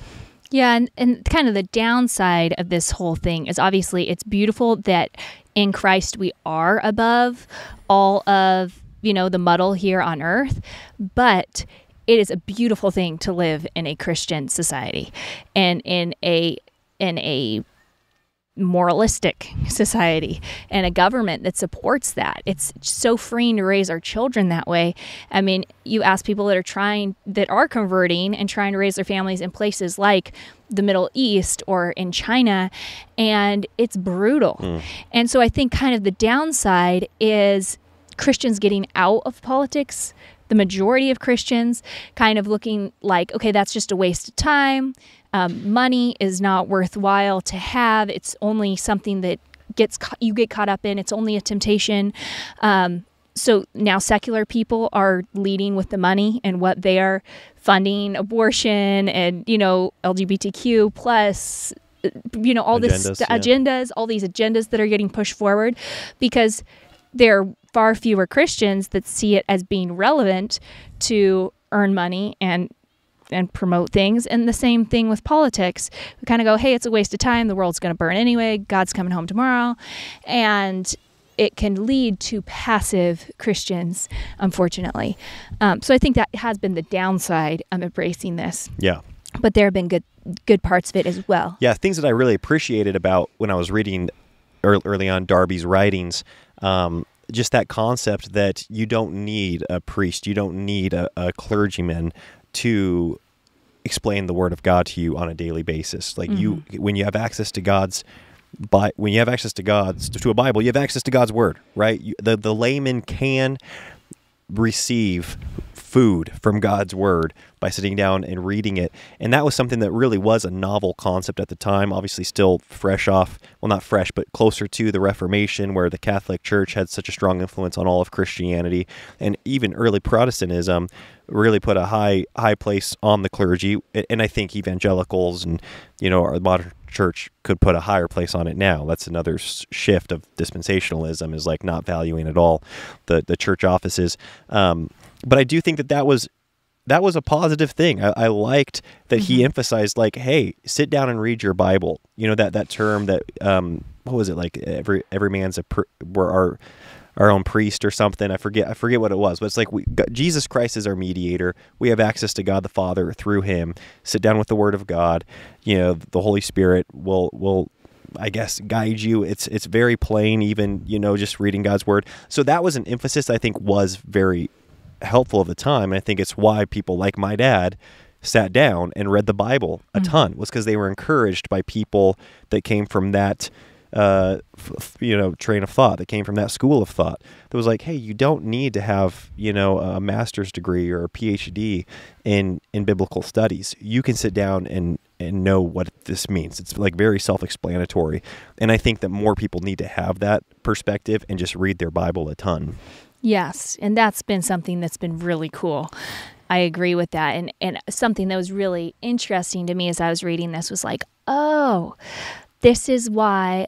Yeah, and, and kind of the downside of this whole thing is obviously it's beautiful that in Christ we are above all of, you know, the muddle here on earth, but it is a beautiful thing to live in a Christian society and in a in a moralistic society and a government that supports that. It's so freeing to raise our children that way. I mean, you ask people that are trying that are converting and trying to raise their families in places like the Middle East or in China and it's brutal. Mm. And so I think kind of the downside is Christians getting out of politics the majority of Christians kind of looking like, okay, that's just a waste of time. Um, money is not worthwhile to have. It's only something that gets ca- you get caught up in. It's only a temptation. Um, so now secular people are leading with the money and what they are funding abortion and you know LGBTQ plus you know all agendas, this st- yeah. agendas all these agendas that are getting pushed forward because there are far fewer Christians that see it as being relevant to earn money and and promote things. And the same thing with politics. We kind of go, hey, it's a waste of time. The world's going to burn anyway. God's coming home tomorrow. And it can lead to passive Christians, unfortunately. Um, so I think that has been the downside of embracing this. Yeah. But there have been good good parts of it as well. Yeah, things that I really appreciated about when I was reading early on Darby's writings um, just that concept that you don't need a priest, you don't need a, a clergyman to explain the word of God to you on a daily basis. Like mm-hmm. you, when you have access to God's by when you have access to God's to a Bible, you have access to God's word, right? You, the the layman can receive food from God's word by sitting down and reading it. And that was something that really was a novel concept at the time, obviously still fresh off, well, not fresh, but closer to the Reformation, where the Catholic Church had such a strong influence on all of Christianity. And even early Protestantism really put a high high place on the clergy. And I think evangelicals and, you know, our modern church could put a higher place on it now. That's another shift of dispensationalism is like not valuing at all the, the church offices. Um, but I do think that that was that was a positive thing. I, I liked that mm-hmm. he emphasized like, hey, sit down and read your Bible. You know that that term that um, what was it like? Every every man's a pr- we're our our own priest or something. I forget I forget what it was, but it's like we Jesus Christ is our mediator. We have access to God the Father through Him. Sit down with the Word of God. You know the Holy Spirit will will I guess guide you. It's it's very plain, even you know just reading God's Word. So that was an emphasis I think was very helpful of the time. And I think it's why people like my dad sat down and read the Bible a ton was because they were encouraged by people that came from that uh, f- you know train of thought that came from that school of thought that was like hey you don't need to have you know a master's degree or a phd in in biblical studies. You can sit down and and know what this means. It's like very self-explanatory and i think that more people need to have that perspective and just read their bible a ton Yes, and that's been something that's been really cool. I agree with that. And and something that was really interesting to me as I was reading this was like, "Oh, this is why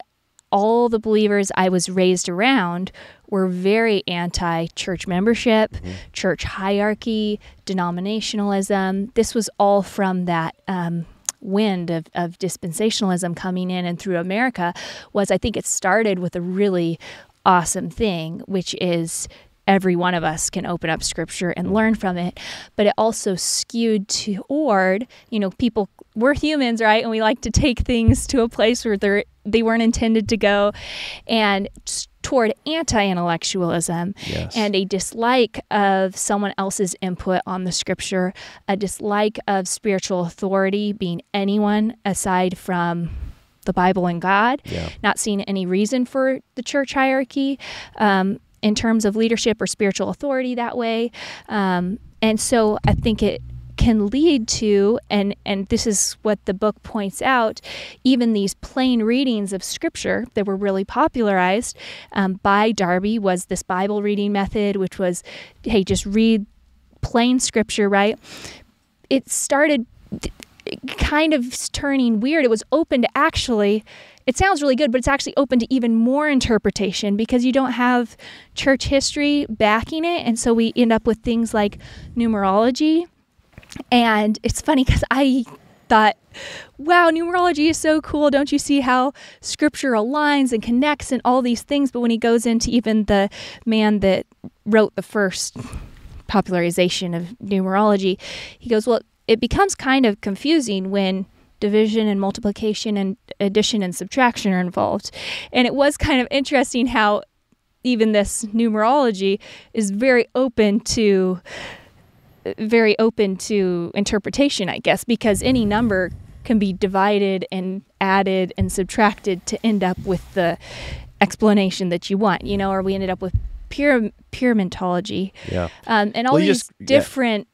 all the believers I was raised around were very anti church membership, church hierarchy, denominationalism. This was all from that um, wind of, of dispensationalism coming in and through America. Was I think it started with a really awesome thing, which is every one of us can open up scripture and learn from it but it also skewed toward you know people we're humans right and we like to take things to a place where they're they weren't intended to go and toward anti-intellectualism Yes. and a dislike of someone else's input on the scripture a dislike of spiritual authority being anyone aside from the bible and god Yeah. not seeing any reason for the church hierarchy um, in terms of leadership or spiritual authority that way. Um, and so I think it can lead to and and this is what the book points out even these plain readings of scripture that were really popularized um, by darby was this bible reading method which was hey just read plain scripture right it started kind of turning weird. It was open to actually, it sounds really good, but it's actually open to even more interpretation because you don't have church history backing it. And so we end up with things like numerology. And it's funny because I thought, wow, numerology is so cool. Don't you see how scripture aligns and connects and all these things? But when he goes into even the man that wrote the first popularization of numerology, he goes, well, it becomes kind of confusing when division and multiplication and addition and subtraction are involved. And it was kind of interesting how even this numerology is very open to very open to interpretation, I guess, because any number can be divided and added and subtracted to end up with the explanation that you want, you know, or we ended up with pure pyramidology Yeah. um, and all Well, these just- different t-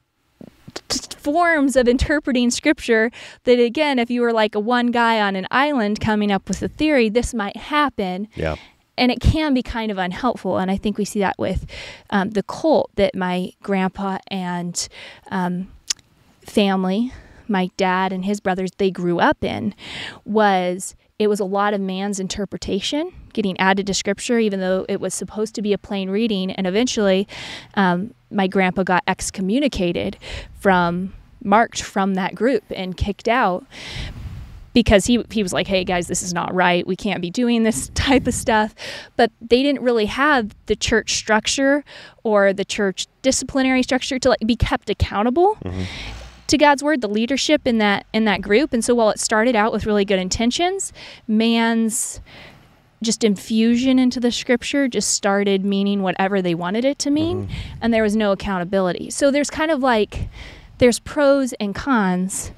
forms of interpreting scripture that again if you were like a one guy on an island coming up with a theory this might happen Yeah. and it can be kind of unhelpful and i think we see that with um, the cult that my grandpa and um, family my dad and his brothers they grew up in was it was a lot of man's interpretation getting added to scripture even though it was supposed to be a plain reading and eventually um, my grandpa got excommunicated from marked from that group and kicked out because he he was like, "Hey guys, this is not right. We can't be doing this [laughs] type of stuff." But they didn't really have the church structure or the church disciplinary structure to like be kept accountable to God's word, the leadership in that in that group. And so while it started out with really good intentions, man's just infusion into the scripture just started meaning whatever they wanted it to mean and there was no accountability. So there's kind of like there's pros and cons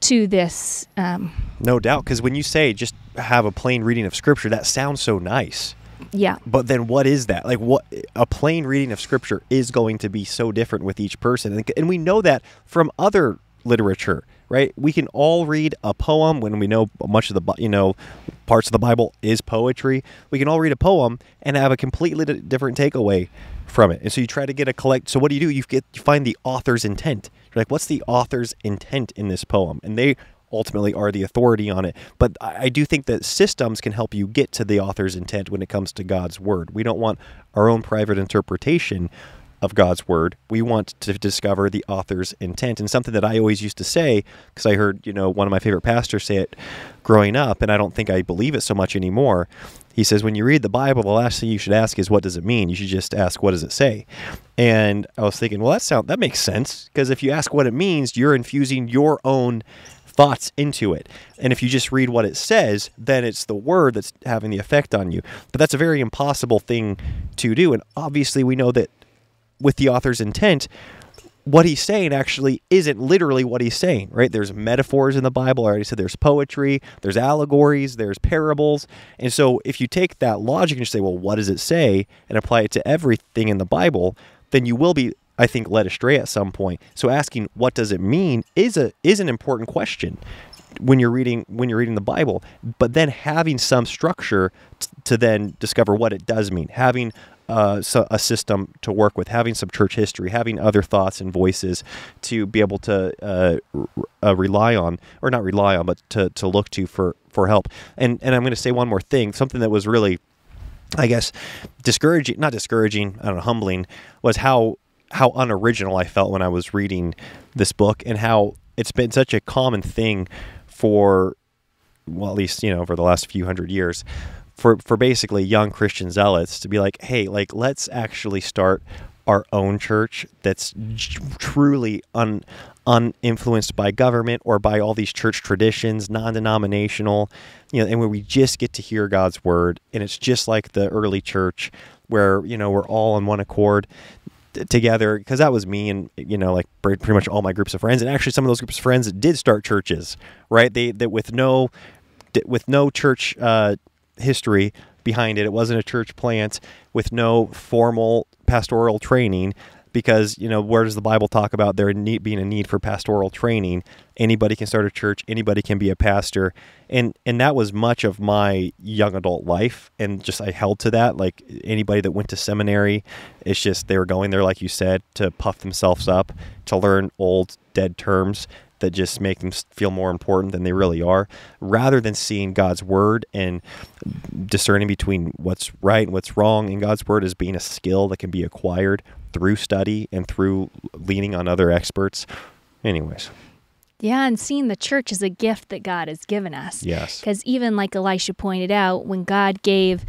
to this um, No doubt. Because when you say just have a plain reading of scripture, that sounds so nice. Yeah But then what is that? Like what a plain reading of scripture is going to be so different with each person. And, we know that from other literature, right? We can all read a poem when we know much of the you know parts of the Bible is poetry. We can all read a poem and have a completely different takeaway from it. And so you try to get a collect so what do you do? You get you find the author's intent. You're like what's the author's intent in this poem? And they ultimately are the authority on it. But I do think that systems can help you get to the author's intent when it comes to God's word. We don't want our own private interpretation of God's word. We want to discover the author's intent. And something that I always used to say, because I heard, you know, one of my favorite pastors say it growing up, and I don't think I believe it so much anymore. He says, when you read the Bible, the last thing you should ask is, what does it mean? You should just ask, what does it say? And I was thinking, well, that sound that makes sense because if you ask what it means, you're infusing your own thoughts into it. And if you just read what it says, then it's the word that's having the effect on you. But that's a very impossible thing to do. And obviously, we know that with the author's intent, what he's saying actually isn't literally what he's saying, right? There's metaphors in the Bible. I already said there's poetry, there's allegories, there's parables. And so if you take that logic and you say, well, what does it say and apply it to everything in the Bible, then you will be I think led astray at some point. So asking what does it mean is a is an important question when you're reading when you're reading the Bible. But then having some structure to then discover what it does mean, having uh, so a system to work with, having some church history, having other thoughts and voices to be able to uh, uh, rely on, or not rely on, but to, to look to for, for help. And and I'm going to say one more thing, something that was really, I guess, discouraging, not discouraging, I don't know, humbling, was how how unoriginal I felt when I was reading this book, and how it's been such a common thing for, well, at least you know, for the last few hundred years for for basically young Christian zealots to be like, hey, like let's actually start our own church that's truly un uninfluenced by government or by all these church traditions, non-denominational, you know, and where we just get to hear God's word, and it's just like the early church where you know we're all in one accord together because that was me and you know like pretty much all my groups of friends. And actually some of those groups of friends did start churches right? They that with no with no church uh, history behind it. It wasn't a church plant with no formal pastoral training because, you know, where does the Bible talk about there being a need for pastoral training? Anybody can start a church, anybody can be a pastor. And and that was much of my young adult life and just I held to that like anybody that went to seminary, it's just they were going there like you said to puff themselves up, to learn old dead terms that just make them feel more important than they really are, rather than seeing God's word and discerning between what's right and what's wrong in God's word as being a skill that can be acquired through study and through leaning on other experts. Anyways. Yeah, and seeing the church as a gift that God has given us. Yes. Because even like Elisha pointed out, when God gave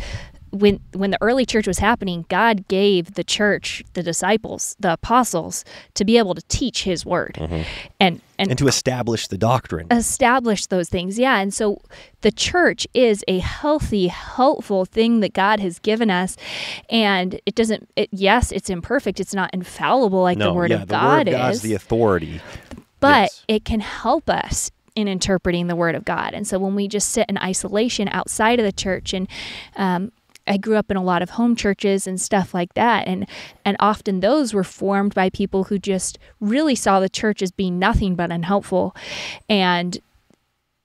when when the early church was happening, God gave the church, the disciples, the apostles, to be able to teach His word, mm-hmm. and, and and to establish the doctrine, establish those things. Yeah, and so the church is a healthy, helpful thing that God has given us, and it doesn't. It, yes, it's imperfect. It's not infallible like no, the Word yeah, of God word of is. the authority, but yes. it can help us in interpreting the word of God. And so when we just sit in isolation outside of the church and um, I grew up in a lot of home churches and stuff like that and and often those were formed by people who just really saw the church as being nothing but unhelpful and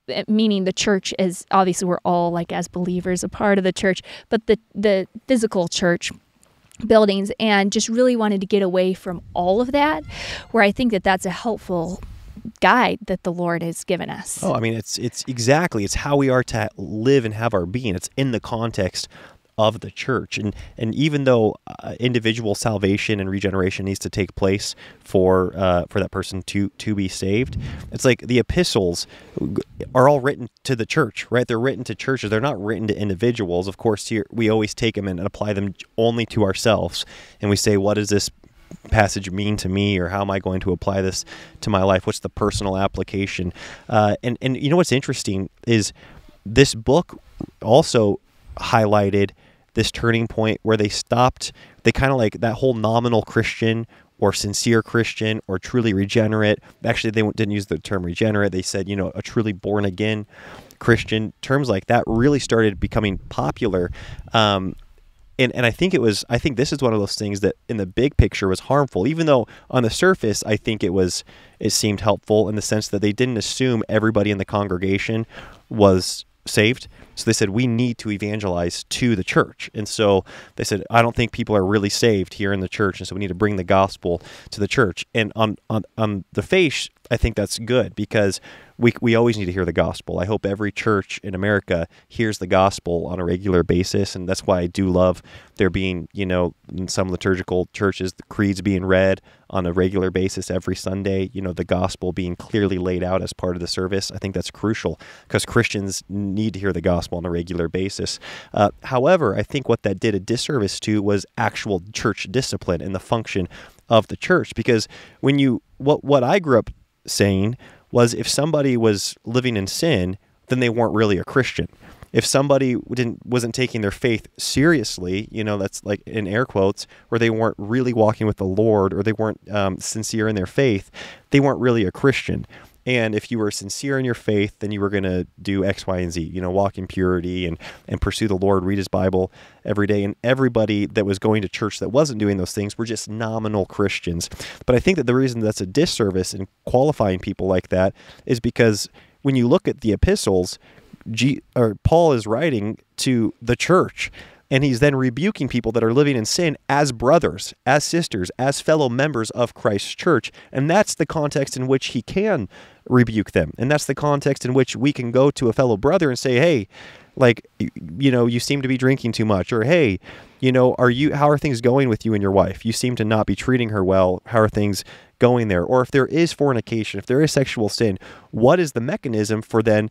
eh, meaning the church is obviously we're all like as believers a part of the church but the the physical church buildings and just really wanted to get away from all of that where i think that that's a helpful guide that the Lord has given us. Oh, I mean, it's it's exactly it's how we are to live and have our being. It's in the context of the church. And and even though uh, individual salvation and regeneration needs to take place for uh, for that person to to be saved, it's like the epistles are all written to the church, right? They're written to churches. They're not written to individuals. Of course, here we always take them and apply them only to ourselves, and we say, what does this passage mean to me or how am I going to apply this to my life? What's the personal application? Uh, and, and you know what's interesting is this book also highlighted this turning point where they stopped they kind of like that whole nominal christian or sincere christian or truly regenerate. Actually they didn't use the term regenerate. They said you know a truly born again christian. Terms like that really started becoming popular um, and, and I think it was I think this is one of those things that in the big picture was harmful. Even though on the surface I think it was it seemed helpful in the sense that they didn't assume everybody in the congregation was saved so they said, we need to evangelize to the church. And so they said, I don't think people are really saved here in the church. And so we need to bring the gospel to the church. And on, on, on the face, I think that's good because we, we always need to hear the gospel. I hope every church in America hears the gospel on a regular basis. And that's why I do love there being, you know, in some liturgical churches, the creeds being read on a regular basis every Sunday, you know, the gospel being clearly laid out as part of the service. I think that's crucial because Christians need to hear the gospel on a regular basis. Uh, however, I think what that did a disservice to was actual church discipline and the function of the church because when you what what I grew up saying was if somebody was living in sin, then they weren't really a Christian. if somebody didn't wasn't taking their faith seriously, you know, that's like in air quotes, or they weren't really walking with the Lord, or they weren't um, sincere in their faith, they weren't really a Christian. And if you were sincere in your faith, then you were going to do X, Y, and Z. You know, walk in purity and and pursue the Lord, read His Bible every day. And everybody that was going to church that wasn't doing those things were just nominal Christians. But I think that the reason that's a disservice in qualifying people like that is because when you look at the epistles, G, or Paul is writing to the church and he's then rebuking people that are living in sin as brothers, as sisters, as fellow members of Christ's church. And that's the context in which he can rebuke them. And that's the context in which we can go to a fellow brother and say, "Hey, like you know, you seem to be drinking too much," or "Hey, you know, are you how are things going with you and your wife? You seem to not be treating her well. How are things going there?" Or if there is fornication, if there is sexual sin, what is the mechanism for then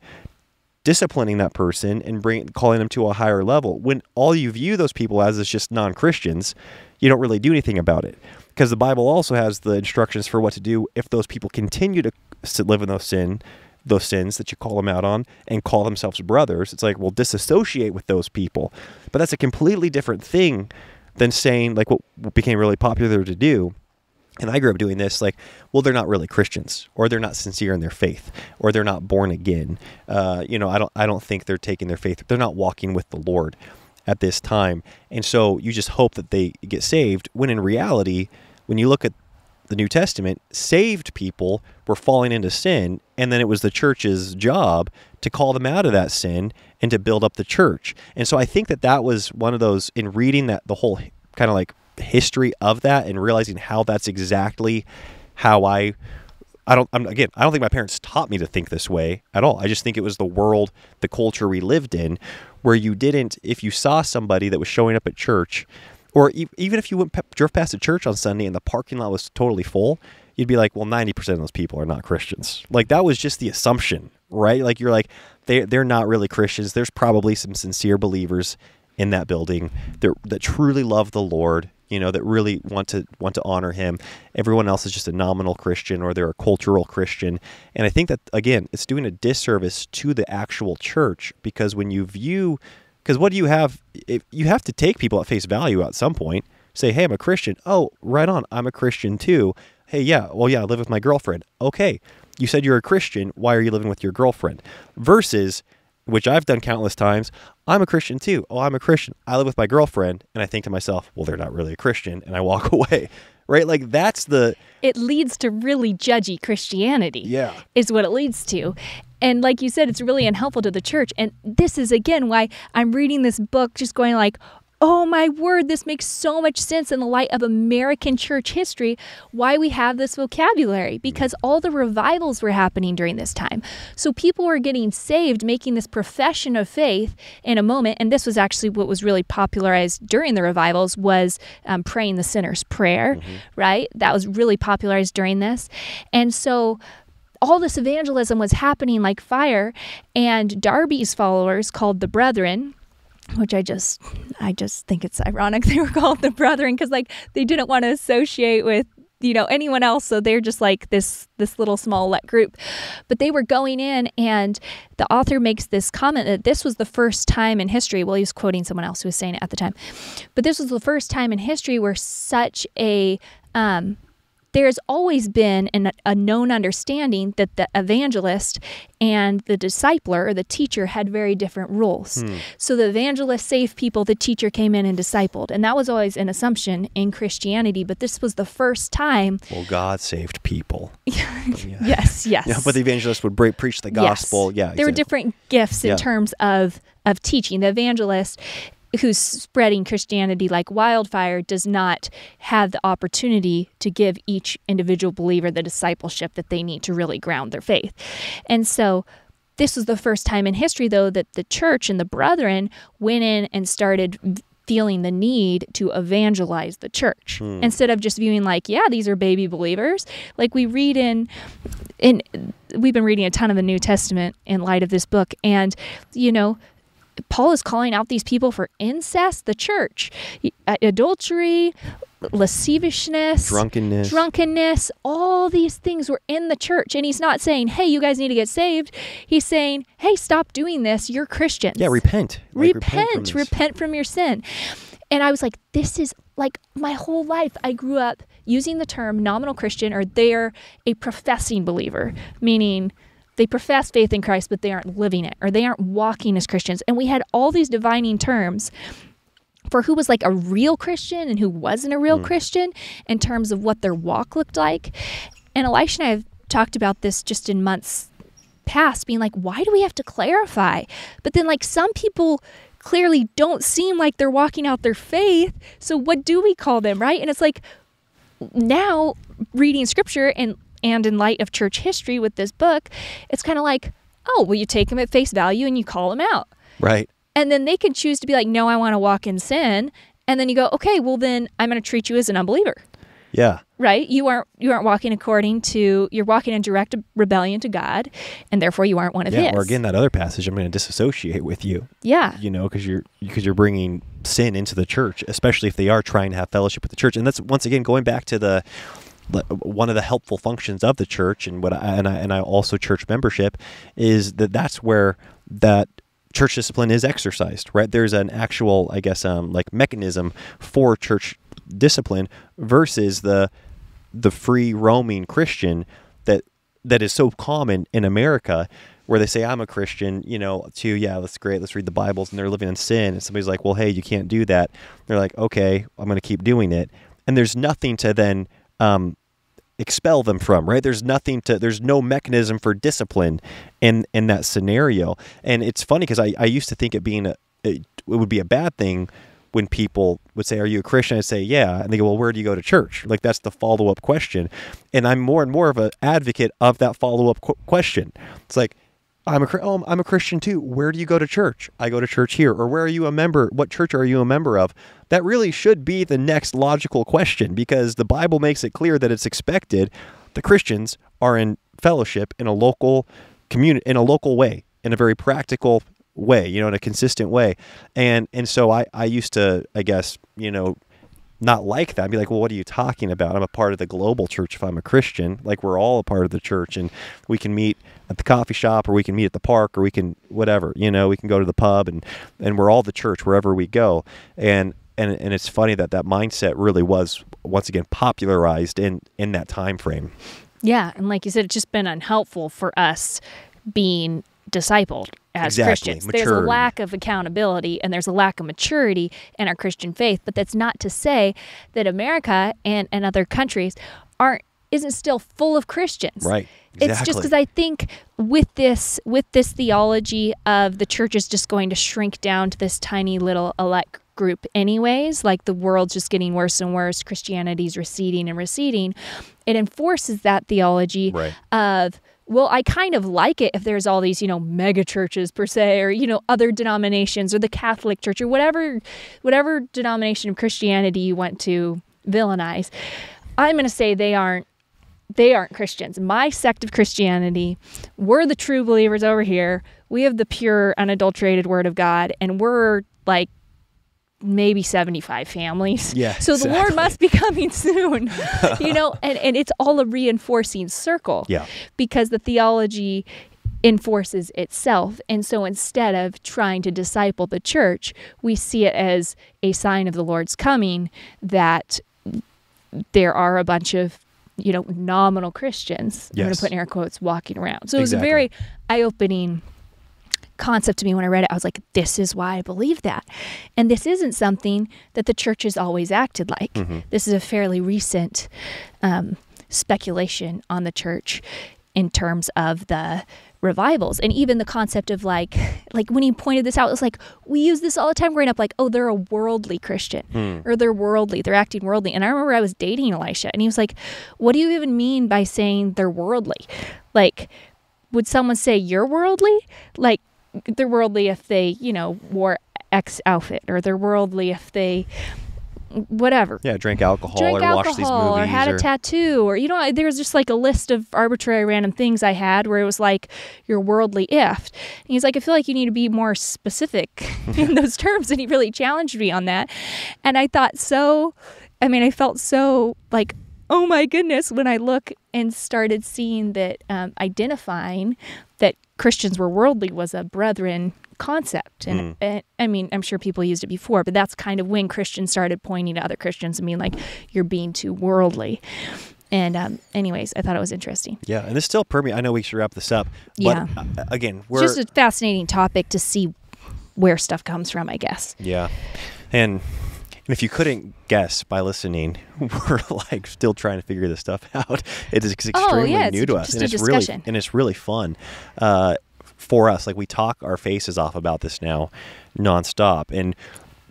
disciplining that person and bring calling them to a higher level. When all you view those people as is just non-christians you don't really do anything about it. Because the bible also has the instructions for what to do if those people continue to live in those sin those sins that you call them out on and call themselves brothers it's like well disassociate with those people. But that's a completely different thing than saying like what became really popular to do and I grew up doing this, like, well, they're not really Christians, or they're not sincere in their faith, or they're not born again. Uh, you know, I don't, I don't think they're taking their faith. They're not walking with the Lord at this time, and so you just hope that they get saved. When in reality, when you look at the New Testament, saved people were falling into sin, and then it was the church's job to call them out of that sin and to build up the church. And so I think that that was one of those in reading that the whole kind of like history of that and realizing how that's exactly how I I don't I'm, again I don't think my parents taught me to think this way at all. I just think it was the world, the culture we lived in where you didn't if you saw somebody that was showing up at church or even if you went drove past a church on Sunday and the parking lot was totally full, you'd be like, well, 90% of those people are not Christians. Like that was just the assumption, right? Like you're like they they're not really Christians. There's probably some sincere believers in that building that that truly love the Lord you know, that really want to want to honor him. Everyone else is just a nominal Christian or they're a cultural Christian. And I think that again, it's doing a disservice to the actual church because when you view because what do you have if you have to take people at face value at some point. Say, "Hey, I'm a Christian." "Oh, right on. I'm a Christian too." "Hey, yeah. Well, yeah, I live with my girlfriend." "Okay. You said you're a Christian. Why are you living with your girlfriend?" Versus which I've done countless times. I'm a Christian too. Oh, I'm a Christian. I live with my girlfriend, and I think to myself, well, they're not really a Christian, and I walk [laughs] away. Right? Like that's the. It leads to really judgy Christianity. Yeah. Is what it leads to. And like you said, it's really unhelpful to the church. And this is again why I'm reading this book, just going like, oh my word, this makes so much sense in the light of American church history why we have this vocabulary because all the revivals were happening during this time. So people were getting saved, making this profession of faith in a moment. And this was actually what was really popularized during the revivals was um, praying the sinner's prayer, mm-hmm. right? That was really popularized during this. And so all this evangelism was happening like fire, and Darby's followers, called the Brethren, which I just I just think it's ironic [laughs] they were called the brethren because like they didn't want to associate with you know anyone else so they're just like this this little small let group. But they were going in and the author makes this comment that this was the first time in history well he was quoting someone else who was saying it at the time but this was the first time in history where such a um, there's always been an, a known understanding that the evangelist and the discipler or the teacher had very different roles. Hmm. So the evangelist saved people, the teacher came in and discipled. And that was always an assumption in Christianity, but this was the first time. Well, God saved people. [laughs] yes, yes. [laughs] Yeah, but the evangelist would preach the gospel. Yes. Yeah. There exactly. were different gifts in yeah. terms of of teaching. The evangelist who's spreading Christianity like wildfire does not have the opportunity to give each individual believer the discipleship that they need to really ground their faith. And so this was the first time in history, though, that the church and the brethren went in and started feeling the need to evangelize the church hmm. instead of just viewing like yeah these are baby believers like we read in in we've been reading a ton of the new testament in light of this book and you know Paul is calling out these people for incest, the church, uh, adultery, lasciviousness, Drunkenness. drunkenness, all these things were in the church. And he's not saying, hey, you guys need to get saved. He's saying, hey, stop doing this. You're Christians. Yeah, repent. Like, repent, from repent from your sin. And I was like, this is like my whole life. I grew up using the term nominal Christian or they're a professing believer, meaning they profess faith in Christ, but they aren't living it or they aren't walking as Christians. And we had all these divining terms for who was like a real Christian and who wasn't a real hmm. Christian in terms of what their walk looked like. And Elisha and I have talked about this just in months past, being like, why do we have to clarify? But then, like, some people clearly don't seem like they're walking out their faith. So, what do we call them, right? And it's like now reading scripture and and in light of church history with this book, it's kind of like, oh, well, you take them at face value and you call them out. Right. And then they can choose to be like, no, I want to walk in sin. And then you go, okay, well then I'm going to treat you as an unbeliever, Yeah. right? You aren't you aren't walking according to you're walking in direct rebellion to God, and therefore you aren't one of Yeah. His. Or again, that other passage, I'm going to disassociate with you. yeah, you know, because you're because you're bringing sin into the church, especially if they are trying to have fellowship with the church. And that's once again going back to the the- one of the helpful functions of the church, and what I, and I and I also church membership is that that's where that church discipline is exercised. Right, there's an actual, I guess, um, like mechanism for church discipline versus the the free roaming Christian that that is so common in America where they say I'm a Christian, you know, to yeah, that's great, let's read the Bibles and they're living in sin and somebody's like, "Well, hey, you can't do that." They're like, "Okay, I'm going to keep doing it." And there's nothing to then um expel them from, right? There's nothing to there's no mechanism for discipline in in that scenario. And it's funny cuz I I used to think it being a it, it would be a bad thing when people would say, "Are you a Christian?" I'd say, "Yeah," and they go, "Well, where do you go to church?" Like that's the follow up question, and I'm more and more of an advocate of that follow up qu- question. It's like, "I'm a oh, I'm a Christian too. Where do you go to church?" I go to church here, or where are you a member? What church are you a member of? That really should be the next logical question because the Bible makes it clear that it's expected the Christians are in fellowship in a local community in a local way, in a very practical way, you know, in a consistent way. And and so I I used to I guess, you know, not like that. I'd be like, well, what are you talking about? I'm a part of the global church if I'm a Christian. Like we're all a part of the church and we can meet at the coffee shop or we can meet at the park or we can whatever, you know, we can go to the pub and and we're all the church wherever we go. And and and it's funny that that mindset really was once again popularized in in that time frame. yeah, and like you said, it's just been unhelpful for us being discipled as Exactly, Christians. There's a lack of accountability and there's a lack of maturity in our Christian faith, but that's not to say that America and, and other countries aren't isn't still full of Christians. Right. Exactly. It's just because I think with this with this theology of the church is just going to shrink down to this tiny little elect group anyways, like the world's just getting worse and worse, Christianity's receding and receding, it enforces that theology Right. of well, I kind of like it if there's all these, you know, mega churches per se, or you know, other denominations, or the Catholic Church, or whatever, whatever denomination of Christianity you want to villainize. I'm going to say they aren't they aren't Christians. My sect of Christianity, we're the true believers over here. We have the pure, unadulterated word of God, and we're like maybe 75 families. Yeah, [laughs] So the Lord must be coming soon, [laughs] you know, and, and it's all a reinforcing circle Yeah. because the theology enforces itself. And so instead of trying to disciple the church, we see it as a sign of the Lord's coming that there are a bunch of you know nominal Christians. Yes. I'm going to put in air quotes walking around. So it was Exactly. a very eye-opening concept to me when I read it. I was like, this is why I believe that. And this isn't something that the church has always acted like. This is a fairly recent um, speculation on the church in terms of the revivals and even the concept of like like when he pointed this out it was like we use this all the time growing up like oh they're a worldly christian or they're worldly they're acting worldly and i remember i was dating elisha and he was like what do you even mean by saying they're worldly like would someone say you're worldly like they're worldly if they you know wore x outfit or they're worldly if they whatever. Yeah, drink alcohol or watch these movies or had a tattoo or you know there was just like a list of arbitrary random things i had where it was like you're worldly if. And he's like i feel like you need to be more specific [laughs] in those terms and he really challenged me on that. And i thought so I mean, I felt so like, oh my goodness, when I look and started seeing that um, identifying that Christians were worldly was a brethren concept. And, Mm. I mean, I'm sure people used it before, but that's kind of when Christians started pointing to other Christians and being like, you're being too worldly. And um, anyways, I thought it was interesting. Yeah, and this still permeates. I know we should wrap this up. But Yeah. uh, again, It's we're just a fascinating topic to see where stuff comes from, I guess. Yeah. And and if you couldn't guess by listening, [laughs] we're like still trying to figure this stuff [laughs] out. It is extremely Oh, yeah, new to us, and it's really and it's really fun uh, for us. Like we talk our faces off about this now, nonstop, and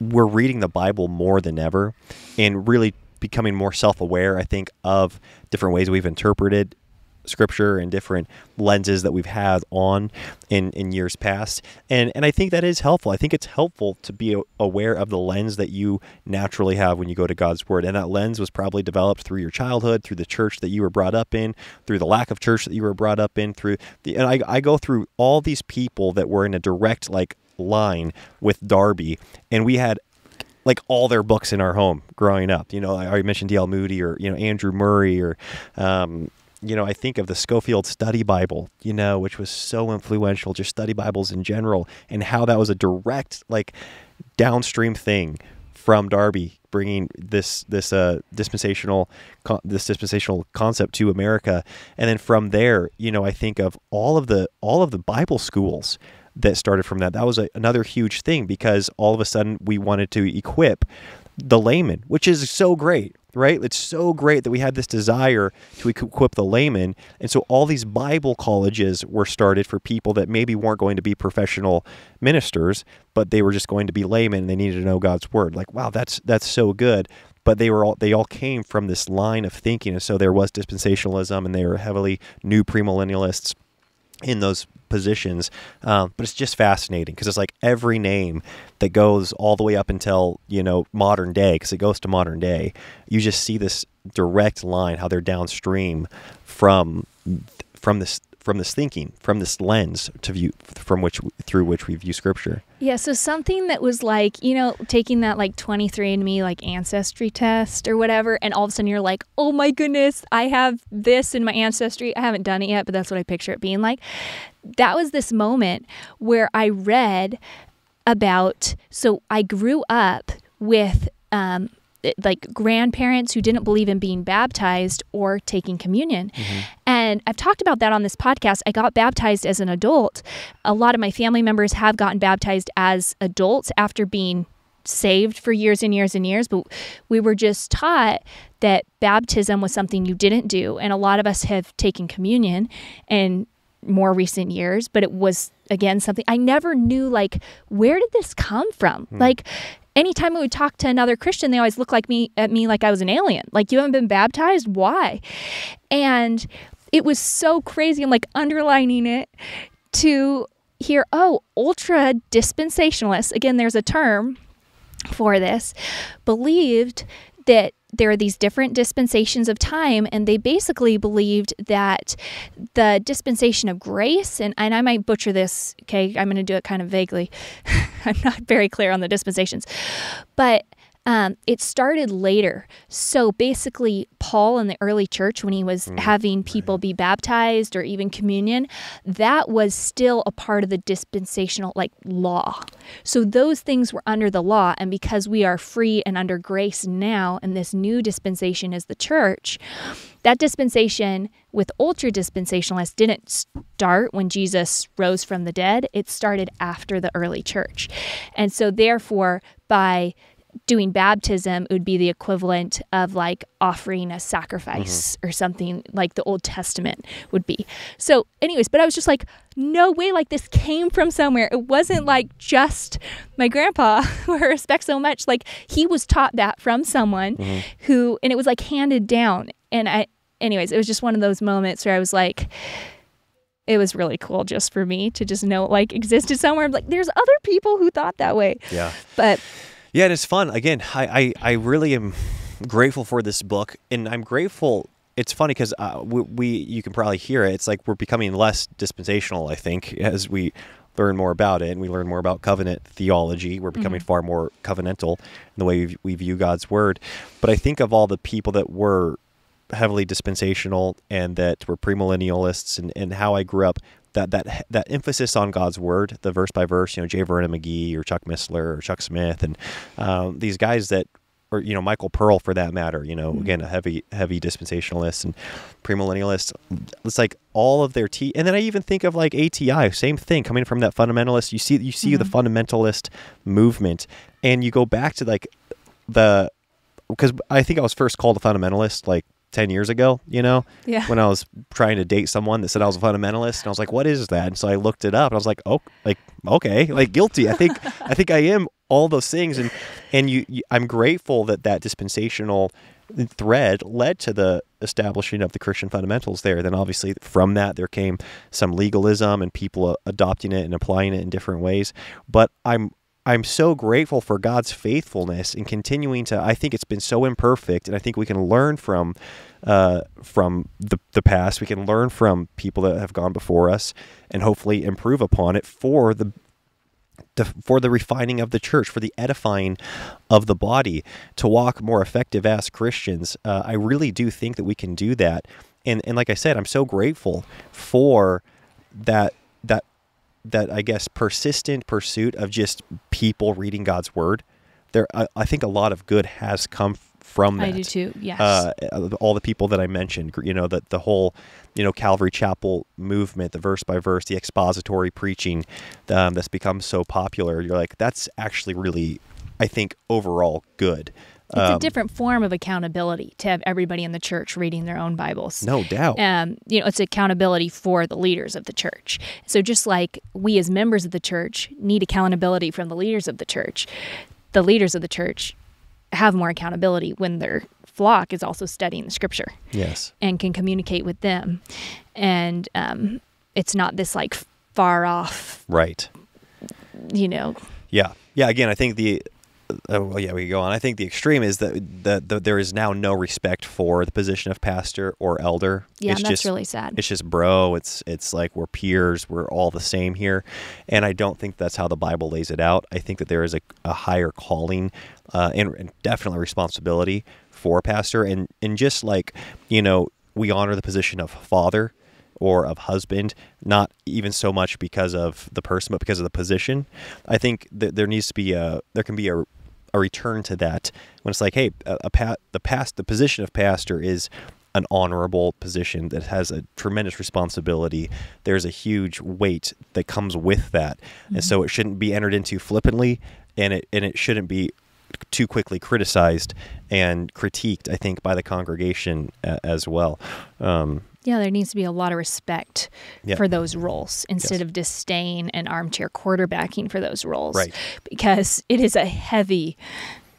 we're reading the Bible more than ever, and really becoming more self-aware. I think of different ways we've interpreted scripture and different lenses that we've had on in, in years past. And and I think that is helpful. I think it's helpful to be aware of the lens that you naturally have when you go to God's word. And that lens was probably developed through your childhood, through the church that you were brought up in, through the lack of church that you were brought up in, through the and I, I go through all these people that were in a direct like line with Darby and we had like all their books in our home growing up. You know, I already mentioned D.L. Moody or, you know, Andrew Murray or, um, you know, I think of the Schofield Study Bible, you know, which was so influential, just study Bibles in general, and how that was a direct, like, downstream thing from Darby bringing this this uh dispensational this dispensational concept to America. And then from there you know I think of all of the all of the Bible schools that started from that. That was a, another huge thing because all of a sudden we wanted to equip the layman which is so great right? It's so great that we had this desire to equip the layman. And so all these bible colleges were started for people that maybe weren't going to be professional ministers but they were just going to be laymen and they needed to know god's word. Like wow that's that's so good. But they were all they all came from this line of thinking. And so there was dispensationalism and they were heavily new premillennialists in those positions. Um, but it's just fascinating because it's like every name that goes all the way up until you know modern day, because it goes to modern day. You just see this direct line how they're downstream from from this from this thinking from this lens to view from which through which we view scripture. Yeah, so something that was like, you know, taking that like 23andMe like ancestry test or whatever, and all of a sudden you're like, oh my goodness, I have this in my ancestry. I haven't done it yet, but that's what I picture it being like. That was this moment where I read about, so I grew up with, um, Eh, like grandparents who didn't believe in being baptized or taking communion. Mm-hmm. And I've talked about that on this podcast. I got baptized as an adult. A lot of my family members have gotten baptized as adults after being saved for years and years and years, but we were just taught that baptism was something you didn't do. And a lot of us have taken communion in more recent years, but it was again something I never knew like where did this come from? Hmm. Like anytime I would talk to another Christian, they always look like me at me like I was an alien. Like you haven't been baptized? Why? And it was so crazy. I'm like underlining it to hear, oh, ultra dispensationalists. Again, there's a term for this, believed that there are these different dispensations of time, and they basically believed that the dispensation of grace, and, and I might butcher this, okay, I'm going to do it kind of vaguely. [laughs] I'm not very clear on the dispensations, but um, it started later. So basically, Paul in the early church, when he was having people be baptized or even communion, that was still a part of the dispensational like law. So those things were under the law, and because we are free and under grace now, and this new dispensation is the church, that dispensation with ultra dispensationalists didn't start when Jesus rose from the dead. It started after the early church. And so, therefore, by doing baptism would be the equivalent of like offering a sacrifice mm-hmm. or something like the Old Testament would be. So, anyways, but I was just like, no way, like this came from somewhere. It wasn't like just my grandpa, who [laughs] I respect so much. Like he was taught that from someone mm-hmm. who, and it was like handed down. And I, anyways, it was just one of those moments where I was like, it was really cool just for me to just know it like existed somewhere. I'm like, there's other people who thought that way. Yeah. But Yeah, and it's fun. Again, I, I, I really am grateful for this book, and I'm grateful. It's funny because uh, we, we, you can probably hear it. It's like we're becoming less dispensational. I think as we learn more about it and we learn more about covenant theology. We're becoming Mm-hmm. far more covenantal in the way we, we view God's word. But I think of all the people that were heavily dispensational and that were premillennialists and, and how I grew up. That, that that emphasis on God's word, the verse by verse, you know, J. Vernon McGee or Chuck Missler or Chuck Smith, and um, these guys that, or you know, Michael Pearl for that matter, you know, again a heavy heavy dispensationalist and premillennialist. It's like all of their te and then I even think of like ATI, same thing, coming from that fundamentalist. You see, you see the fundamentalist movement, and you go back to like the because I think I was first called a fundamentalist like 10 years ago, you know, Yeah. when I was trying to date someone that said I was a fundamentalist and I was like, what is that? And so I looked it up and I was like, oh, like, okay, like guilty. I think, [laughs] I think I am all those things. And, and you, you, I'm grateful that that dispensational thread led to the establishing of the Christian fundamentals there. Then obviously from that, there came some legalism and people uh, adopting it and applying it in different ways. But I'm, I'm so grateful for God's faithfulness in continuing to. I think it's been so imperfect, and I think we can learn from uh, from the the past. We can learn from people that have gone before us, and hopefully improve upon it for the. The, for the refining of the church, for the edifying of the body, to walk more effective as Christians, uh, I really do think that we can do that. And and like I said, I'm so grateful for that that that I guess persistent pursuit of just people reading God's word. There, I, I think a lot of good has come from that. I do too. Yes. Uh, all the people that I mentioned, you know, the the whole, you know, Calvary Chapel movement, the verse by verse, the expository preaching, um, that's become so popular. You're like, that's actually really, I think, overall good. It's a Um, different form of accountability to have everybody in the church reading their own Bibles. No doubt. um, you know, it's accountability for the leaders of the church. So just like we as members of the church need accountability from the leaders of the church, the leaders of the church have more accountability when their flock is also studying the scripture yes. and can communicate with them. And um, it's not this like far off, Right. you know. Yeah, yeah. Again, I think the uh, well, yeah, we can go on. I think the extreme is that that that there is now no respect for the position of pastor or elder. Yeah, it's and that's just, really sad. It's just bro. It's it's like we're peers. We're all the same here, and I don't think that's how the Bible lays it out. I think that there is a, a higher calling uh, and, and definitely responsibility for a pastor, and and just like you know, we honor the position of father or of husband, not even so much because of the person, but because of the position. I think that there needs to be a there can be a a return to that when it's like, hey, a, a pat the past the position of pastor is an honorable position that has a tremendous responsibility. There's a huge weight that comes with that, and so it shouldn't be entered into flippantly, and it and it shouldn't be too quickly criticized and critiqued. I think by the congregation uh, as well. Um, Yeah, there needs to be a lot of respect Yeah. for those roles instead Yes. of disdain and armchair quarterbacking for those roles. Right. Because it is a heavy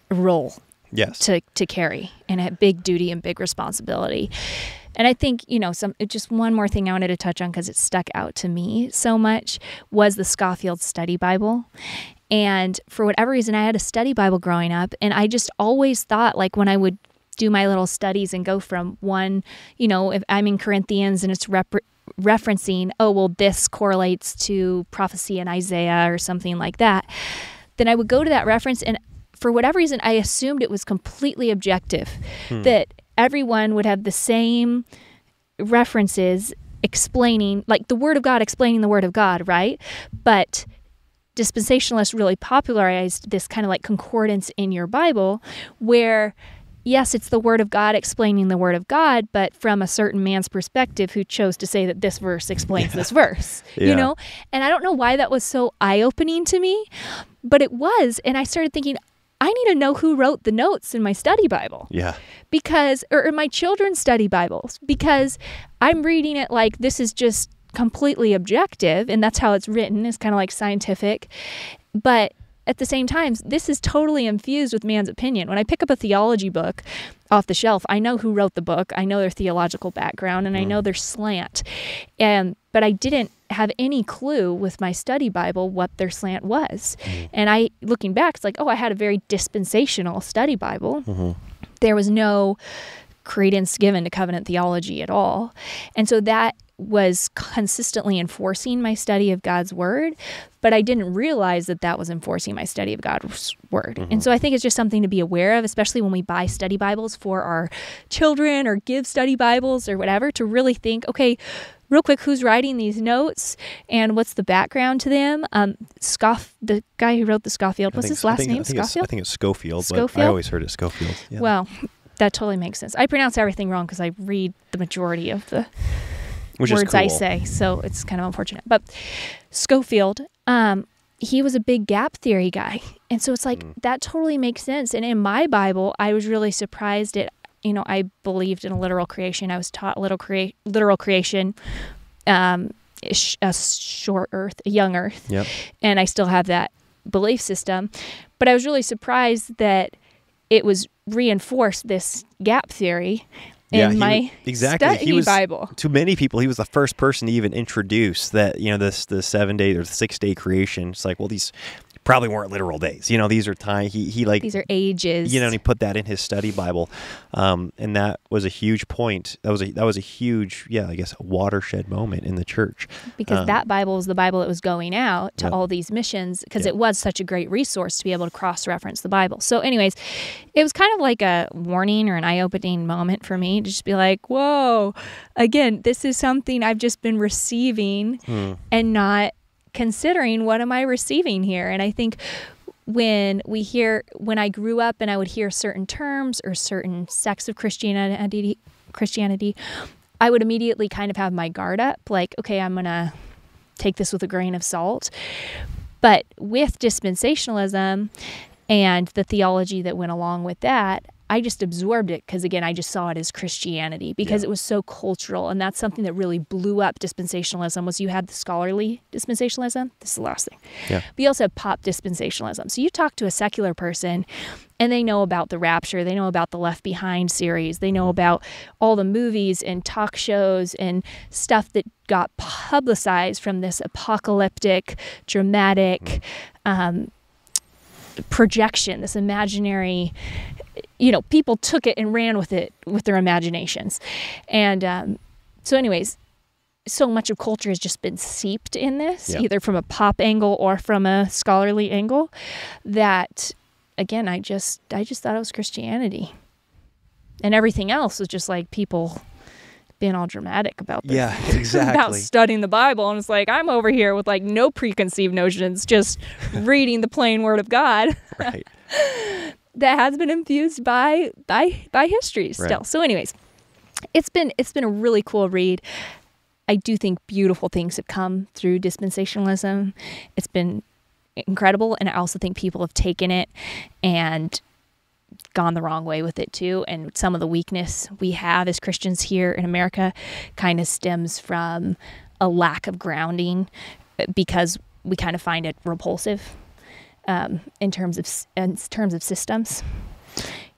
role yes. to, to carry and a big duty and big responsibility. And I think, you know, some just one more thing I wanted to touch on because it stuck out to me so much was the Schofield Study Bible. And for whatever reason, I had a study Bible growing up, and I just always thought, like, when I would do my little studies and go from one, you know, if I'm in Corinthians and it's rep- referencing, oh, well, this correlates to prophecy in Isaiah or something like that, then I would go to that reference and for whatever reason, I assumed it was completely objective, hmm. that everyone would have the same references explaining, like the Word of God explaining the Word of God, right? But dispensationalists really popularized this kind of like concordance in your Bible where yes, it's the word of God explaining the word of God, but from a certain man's perspective who chose to say that this verse explains this verse, [laughs] Yeah. you know? And I don't know why that was so eye opening to me, but it was. And I started thinking, I need to know who wrote the notes in my study Bible yeah. because or in my children's study bibles because i'm reading it like this is just completely objective and that's how it's written it's kind of like scientific but at the same time this is totally infused with man's opinion. When i pick up a theology book off the shelf i know who wrote the book i know their theological background and i know mm. their slant. And but i didn't have any clue with my study bible what their slant was. Mm. And i looking back it's like oh i had a very dispensational study bible. Mm-hmm. There was no credence given to covenant theology at all. And so that was consistently enforcing my study of God's word, but I didn't realize that that was enforcing my study of God's word. Mm-hmm. And so I think it's just something to be aware of, especially when we buy study Bibles for our children or give study Bibles or whatever, to really think, okay, real quick, who's writing these notes and what's the background to them? Um, Scoff, the guy who wrote the Scofield, what's his last think- name? I think it's- Scofield? I think it's Schofield, but I always heard it Schofield. Yeah. Well, that totally makes sense. I pronounce everything wrong because I read the majority of the Which words is cool. I say, so it's kind of unfortunate. But Schofield, um, he was a big gap theory guy, and so it's like Mm. that totally makes sense. And in my Bible, I was really surprised at you know I believed in a literal creation. I was taught literal crea- literal creation, um, a short Earth, a young Earth, Yep. and I still have that belief system. But I was really surprised that it was reinforced this gap theory Yeah, he my w- exactly. study He was- Bible. To many people, he was the first person to even introduce that, you know, this the seven day or the six day creation. It's like, well, these probably weren't literal days. You know, these are time. He he like These are ages. you know, and he put that in his study Bible, um, and that was a huge point. That was a that was a huge, yeah, I guess, a watershed moment in the church. because Um, that Bible was the Bible that was going out to Yep. all these missions because Yep. it was such a great resource to be able to cross reference the Bible. So, anyways, it was kind of like a warning or an eye opening moment for me to just be like, whoa, again, this is something I've just been receiving Hmm. and not considering what am I receiving here. And I think when we hear when I grew up and I would hear certain terms or certain sects of Christianity Christianity, I would immediately kind of have my guard up, like, okay, I'm gonna take this with a grain of salt. But with dispensationalism and the theology that went along with that, I just absorbed it because again, I just saw it as Christianity because Yeah. it was so cultural, and that's something that really blew up dispensationalism. Was you had the scholarly dispensationalism. This is the last thing. Yeah. But you also have pop dispensationalism. So you talk to a secular person and they know about the rapture, they know about the Left Behind series, they know about all the movies and talk shows and stuff that got publicized from this apocalyptic, dramatic um, projection, this imaginary. You know, people took it and ran with it with their imaginations. And um, so, anyways, so much of culture has just been seeped in this, Yeah. either from a pop angle or from a scholarly angle, that again, I just I just thought it was Christianity. And everything else was just like people being all dramatic about this. Yeah, [laughs] exactly. about studying the Bible. And it's like I'm over here with like no preconceived notions, just [laughs] reading the plain word of God [laughs] right. that has been infused by by by history still. Right. So anyways, it's been it's been a really cool read. I do think beautiful things have come through dispensationalism. It's been incredible and I also think people have taken it and gone the wrong way with it too and some of the weakness we have as Christians here in America kind of stems from a lack of grounding because we kind of find it repulsive um, in terms of in terms of systems.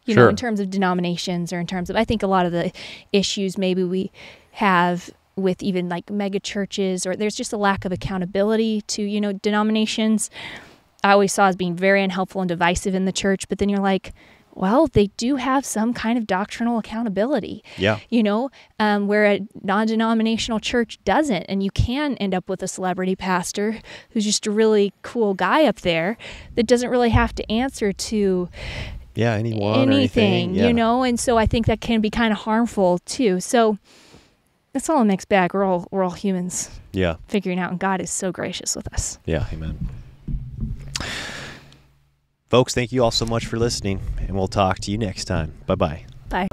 You know, in terms of denominations or in terms of I think a lot of the issues maybe we have with even like mega churches or there's just a lack of accountability to, you know, denominations. I always saw as being very unhelpful and divisive in the church, but then you're like, well, they do have some kind of doctrinal accountability Yeah. you know, um, where a non denominational church doesn't. And you can end up with a celebrity pastor who's just a really cool guy up there that doesn't really have to answer to Yeah. Anyone or anything, anything. Yeah. you know? And so I think that can be kind of harmful too. So it's all a mixed bag. We're all, we're all humans Yeah. figuring out, and God is so gracious with us. Yeah. Amen. Folks, thank you all so much for listening, and we'll talk to you next time. Bye-bye. Bye.